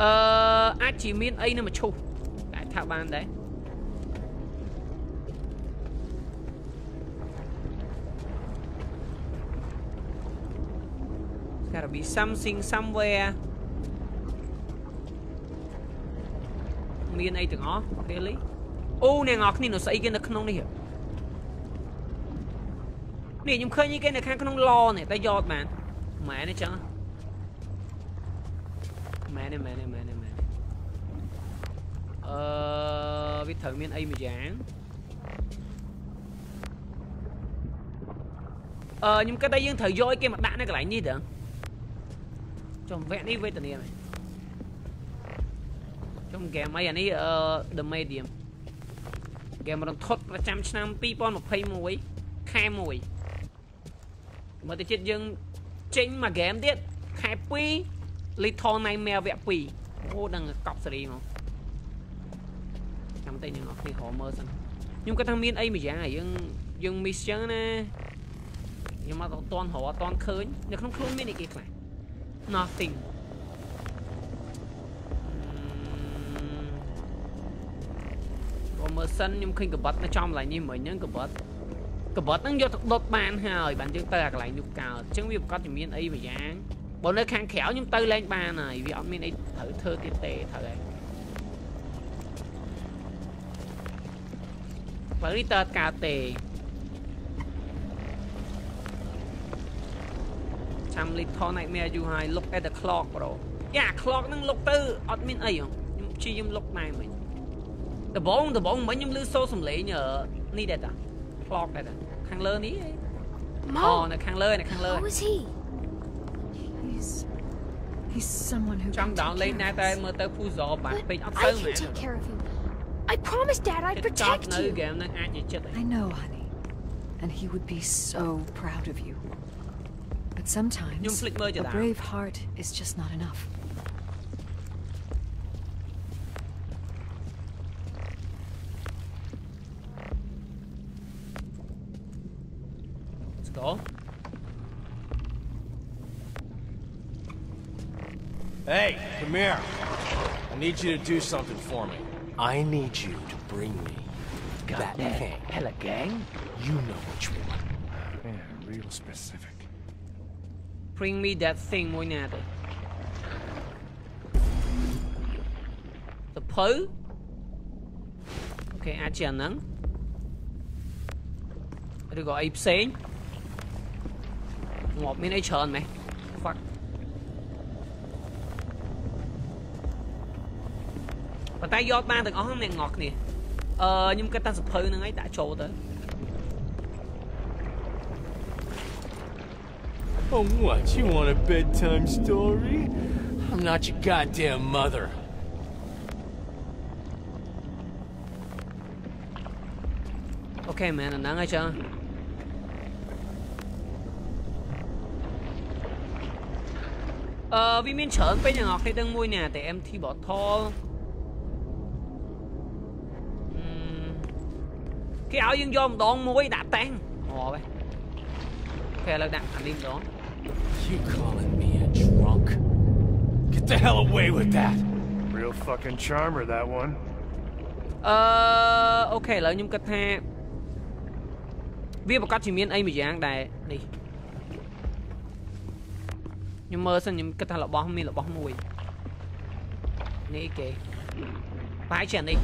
អឺអាចជាមានអីនៅមឈូសអាចថាបានដែរ gotta be something somewhere មានអីទាំងអស់ really អូអ្នកនរគ្នានៅស្អីគេនៅក្នុងនេះនេះខ្ញុំឃើញគេនៅខាងក្នុងឡនេះតែយកបានម៉ែនេះចឹង ម៉ែនេះម៉ែនេះម៉ែនេះម៉ែនេះអឺវាត្រូវមានអីមួយយ៉ាងអឺខ្ញុំគិតថាយើងត្រូវយកឲ្យគេមកដាក់នៅកន្លែងនេះទៅចំវគ្គនេះវេទនាមែនចំហ្គេមអីអានេះអឺ The Medium ហ្គេមរន្ធត់ប្រចាំឆ្នាំ2021ខែ1មើលទៅចិត្តយើងចេញមួយហ្គេមទៀតខែ2 Little Nightmare វគ្គ2អូដឹងកប់សេរីមកចាំតែយើងអត់គ្នារមើលសិនខ្ញុំគាត់ថាមានអីមួយយ៉ាងយើងយើង miss ចឹងណាខ្ញុំអត់តន់រកអត់តន់ឃើញនៅក្នុងខ្លួនមានអីគេខ្លះ nothing មើលសិនខ្ញុំឃើញកបិតនៅចំកន្លែងនេះមិញហ្នឹងកបិតកបិតហ្នឹងយកទៅដុតបានហើយបានយើងទៅអាកន្លែងនោះកើតអញ្ចឹងវាប្រកាសជាមានអីមួយយ៉ាង បើនៅខាងក្រៅខ្ញុំទៅលេងបានហើយវាអត់មានអីត្រូវធ្វើទៀតទេត្រូវហើយបើនេះតើកើតទេចាំ little nightmare យូរហើយ look at the clock bro យ៉ា clock ហ្នឹង look ទៅអត់មានអីហ៎ខ្ញុំព្យាយាម look ដែរមិញដំបងដំបងមិញខ្ញុំឮសូរសំឡេងនេះដែរតា clock ដែរតាខាងលើនេះអូនៅខាងលើនៅខាងលើ Who is he He's he's someone who. Trong đó lấy Nata em mơ. I can take care of you. I promised Dad I'd protect you. I know, honey, and he would be so proud of you. But sometimes a brave heart is just not enough. Let's go. Hey, come here. I need you to do something for me. I need you to bring me God that damn. thing. Hella gang? You know which one. Yeah, real specific. Bring me that thing មួយណាទៅទៅភៅអូខេអាចជាអាហ្នឹងឬក៏អីផ្សេងងាប់មានអីច្រើនម៉េះ fuck ប៉ុន្តែយកបានទាំងអស់ហ្នឹងអ្នកងក់គ្នាអឺខ្ញុំគិតថាសភៅហ្នឹងឯងដាក់ចូលទៅ Oh, what? You want a bedtime story? I'm not your goddamn mother. Okay, man, អាហ្នឹងហើយចឹងអឺវាមានច្រើនពេញទាំងអស់គ្នាទាំងមួយនេះតែ MT bottle គេឲ្យយើងយកម្ដងមួយដាក់តាំងងាប់ហ៎អូខេឥឡូវដាក់អានេះម្ដង You calling me a drunk? Get the hell away with that. Real fucking charmer that one. អឺអូខេឥឡូវខ្ញុំគិតថាវាប្រកាសជាមានអីមួយយ៉ាងដែរនេះខ្ញុំមើលសិនខ្ញុំគិតថារបស់មានរបស់មួយនេះគេប្រហែលជានេះ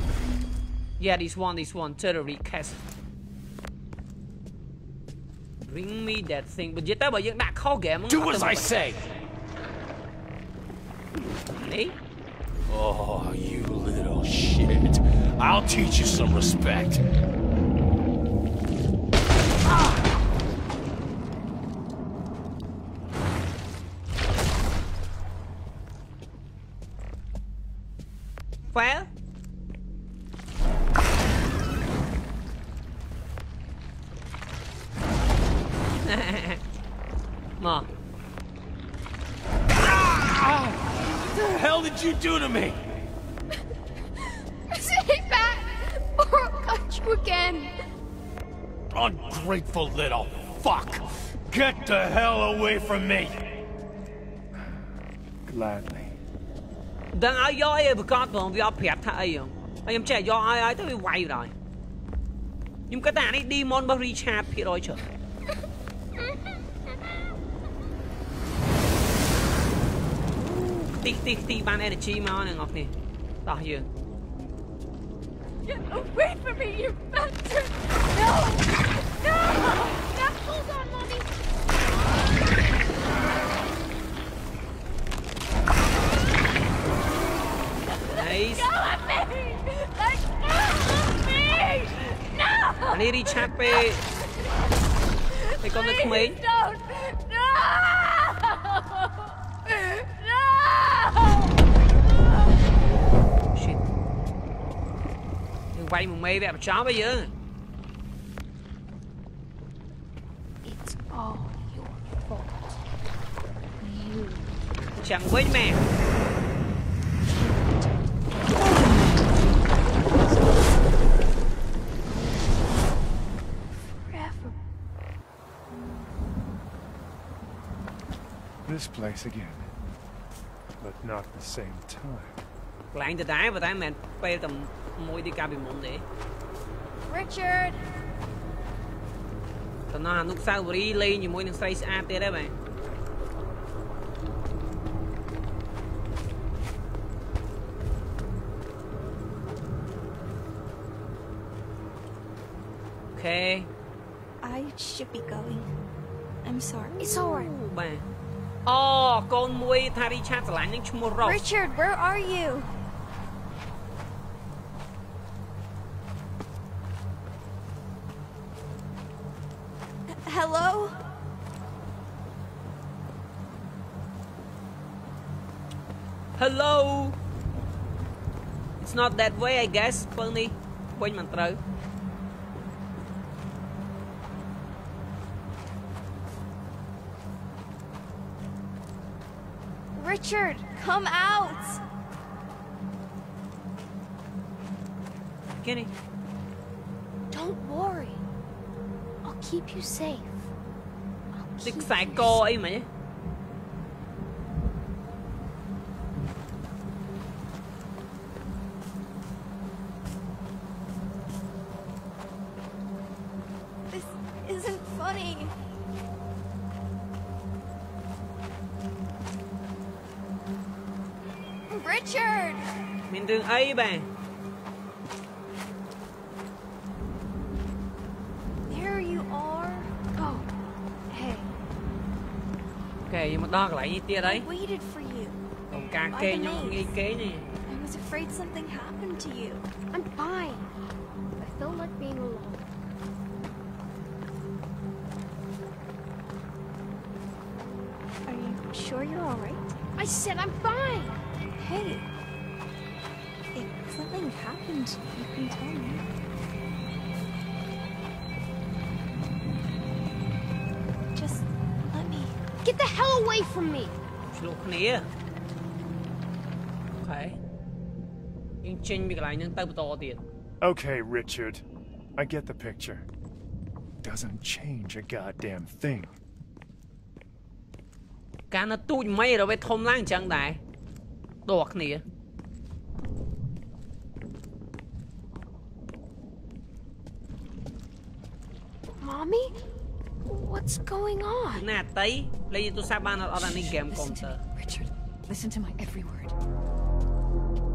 Yeah, this one, this one, terror cast. Bring me that thing. But yet, but not call game. Do as I say. Hey? Oh, you little shit. I'll teach you some respect. from me. Gladly. Then I do ai bực cát bông vì áp hiệp I, ông. Ai em I, do ai ai tới bị quay rồi. Nhưng cái tàn ấy đi mon bao Richard phía rồi chờ. Tích tích tích ban energy mà anh ngọc nè. Tao hiểu. Get away from me, you bastard! No! No! No! no! please. Go me! Like, no, at me! No! I need each happy. They're gonna Don't! No! No! Shit. Đừng quay mình mê với bà chó bây giờ. It's all your fault. You. Chẳng quên mẹ. forever. This place again. But not the same time. កន្លែងដដែលប៉ុន្តែមិនមែនពេលតែមួយទីកាលពីមុនទេ Richard! តំណអនុស្សាវរីយ៍លេងជាមួយនឹងស្រីស្អាតទៀតទេបាទ អូខេ I should be going. I'm sorry. It's alright. បាទអូកូនមួយថារីឆាតស្រឡាញ់នឹងឈ្មោះរ៉ូស Richard, where are you? H- Hello? Hello It's not that way I guess ពងនេះវិញមិនត្រូវ Richard, come out! Kenny. Don't worry. I'll keep you safe. I'll keep you safe. កដល់កន្លែងនេះទៀតហើយ I waited for you. ក្នុងការគេងខ្ញុំងាយគេងនេះ I was afraid something happened to you. I'm fine. I felt like being alone. Are you sure you're alright? I said I'm fine. away from me. ឆ្លុះគ្នាអូខេយើងចេញពីកន្លែងហ្នឹងទៅបន្តទៀត Okay, Richard. I get the picture. Doesn't change a goddamn thing. ការនៅទូចមិនរវាធំឡើងអញ្ចឹងដែរដូចគ្នា Mommy? What's going on? Natay, play ito sa banal ara ni game counter. Richard, listen to my every word.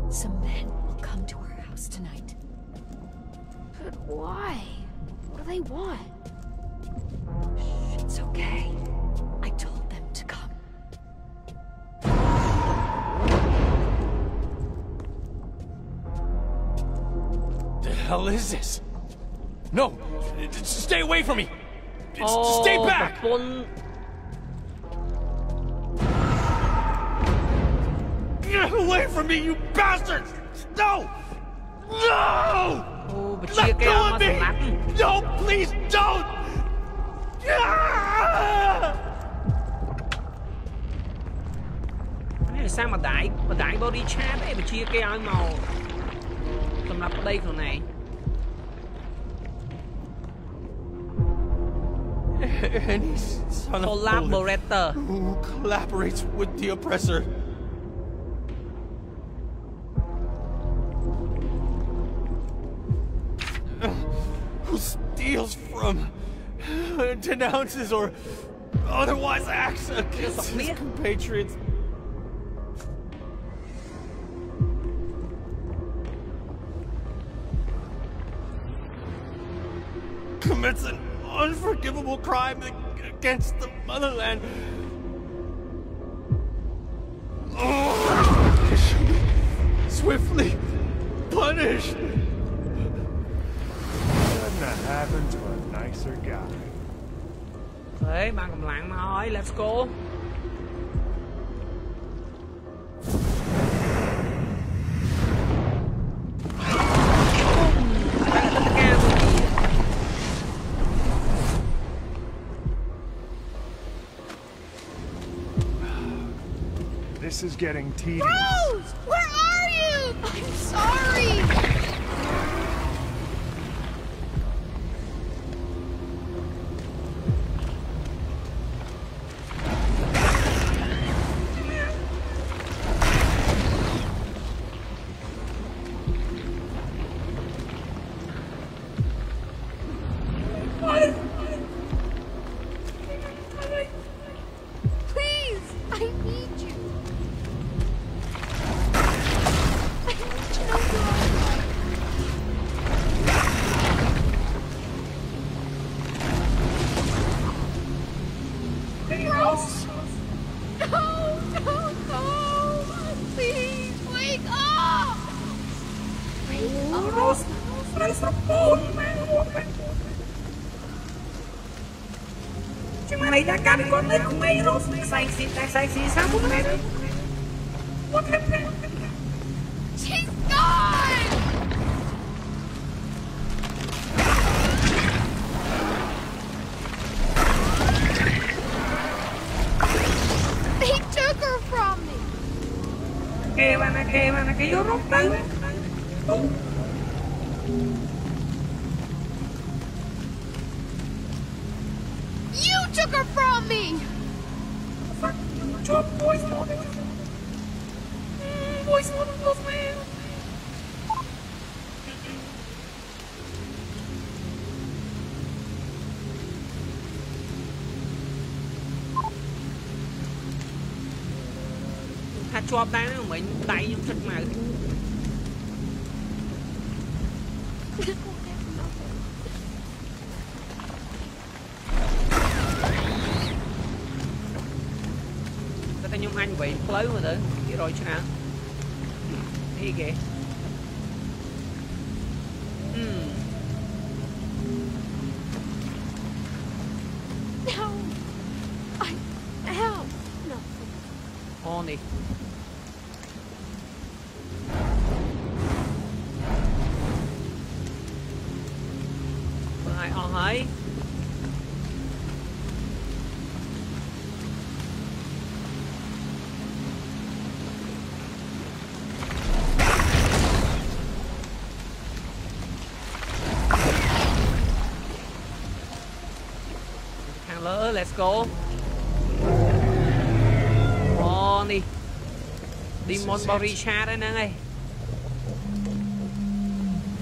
Some men will come to our house tonight. But why? What do they want? Shh, it's okay. I told them to come. The hell is this? No! Stay away from me! Oh, Stay back! Bon Get away from me, you bastard! No! No! Oh, but Let go of me! No, please don't! Này, sao mà đại mà đại body chat ấy mà chia cái ai màu tầm lập đây rồi này Any son Collaborator. of who collaborates with the oppressor. Who steals from, denounces, or otherwise acts against his compatriots. commits an unforgivable crime against the motherland. Oh, swiftly punished. Couldn't that happen to a nicer guy. Hey, mang cầm lặng mà ơi, let's go. is getting tedious. Rose! We're Sabi ko, may kumayros. Sa exit, sa exit, sa buwan. รอ let's go. Oh, đi. Đi môn barisha đấy nè ngay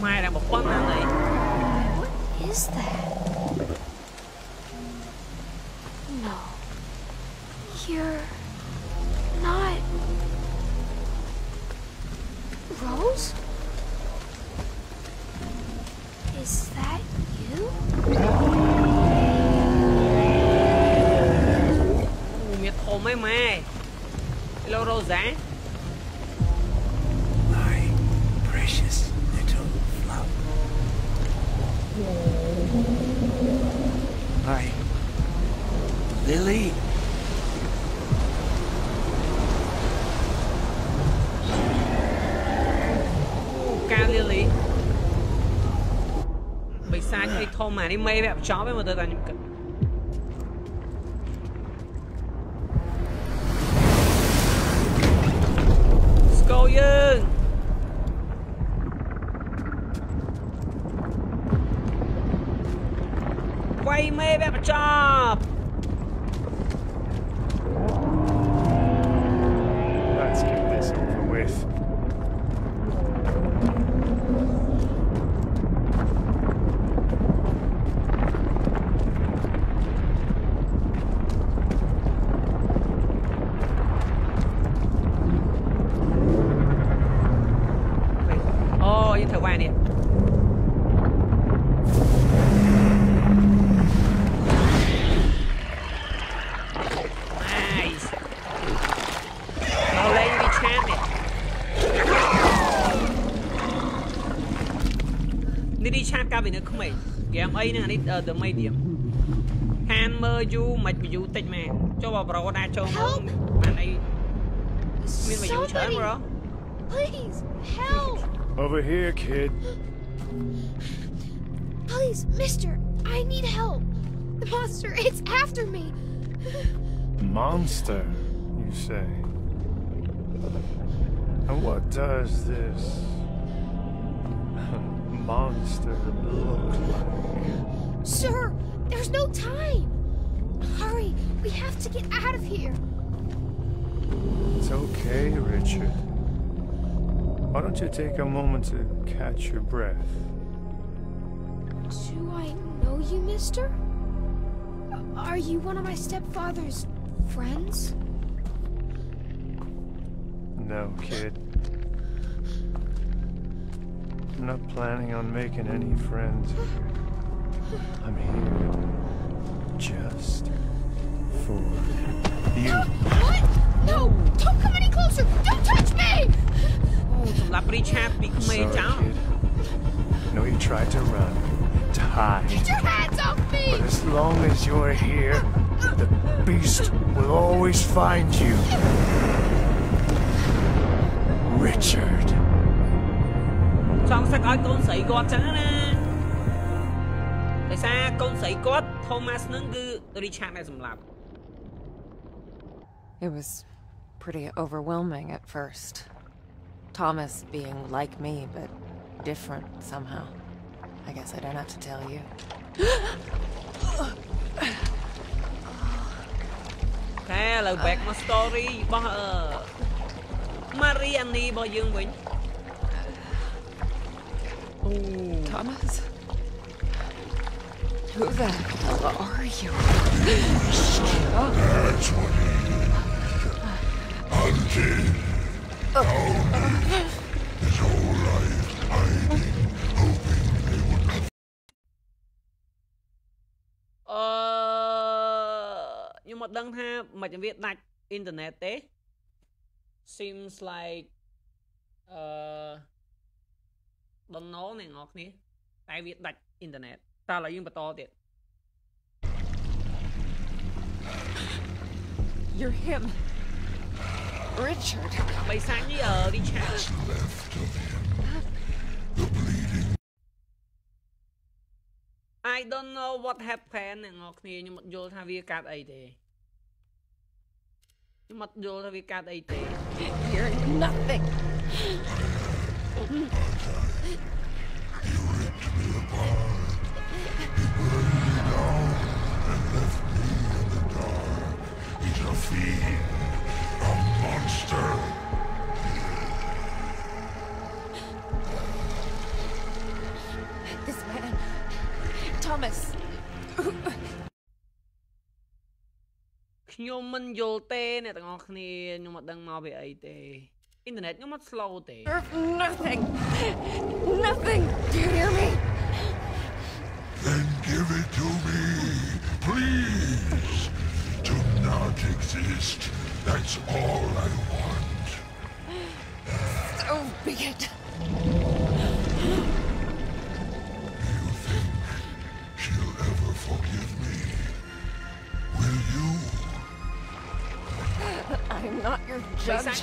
mai là một bắn nè này. What is that? Karim Bhai, आप चाय में मदद đi thử qua nè នេះឌីឆាតកាវិនៅក្មេងហ្គេមអីហ្នឹងអានេះទៅមីទៀតហានមើលយូមិនយូតិចមែនចូលប្រូដាក់ចូលមកបានអីមានវីយូច្រើនប្រូ Please help Over here kid Please mister I need help The monster it's after me Monster you say And what does this monster look like? Sir, there's no time. Hurry, we have to get out of here. It's okay, Richard. Why don't you take a moment to catch your breath? Do I know you, mister? Are you one of my stepfather's friends? No, kid. I'm not planning on making any friends here. I'm here just for you. What? No! Don't come any closer! Don't touch me! អូសម្រាប់ Richard ពីក្មេង Sorry, ចោល kid. I know you tried to run, to hide. Get your hands off me! But as long as you're here, the beast will always find you. Richard. ចង់សឹកឲ្យកូនស្រីគាត់ចឹងណាដោយសារកូនស្រីគាត់ Thomas នឹងគឺ Richard ដែលសម្លាប់ It was pretty overwhelming at first. Thomas being like me, but different somehow. I guess I don't have to tell you. តែឥឡូវ back មក story របស់អឺ Marie Annie របស់យើងវិញ Thomas? Who the hell are you? That's what he is. ខ្ញុំអត់ដឹងថាមិនវាដាច់អ៊ីនធឺណិតទេ seems like អឺ don't know អ្នកនរគ្នាតែវាដាច់អ៊ីនធឺណិតតើឥឡូវយើងបន្តទៀត You're him. Richard. បិសាចនេះអឺ Richard left of him. The bleeding I don't know what happened អ្នកនរគ្នាខ្ញុំអត់យល់ថាវាកើតអីទេខ្ញុំអត់យល់ថាវាកើតអីទេ You're nothing. monster. This man. Thomas. ខ្ញុំមិនយល់ទេអ្នកទាំងអស់គ្នាខ្ញុំអត់ដឹងមកពីអីទេអ៊ីនធឺណិតខ្ញុំអត់ slow ទេ You're nothing. Nothing. Do you hear me? Then give it to me, please. To not exist. That's all I want. So be it. You think she'll ever forgive me? Will you? I'm not your judge.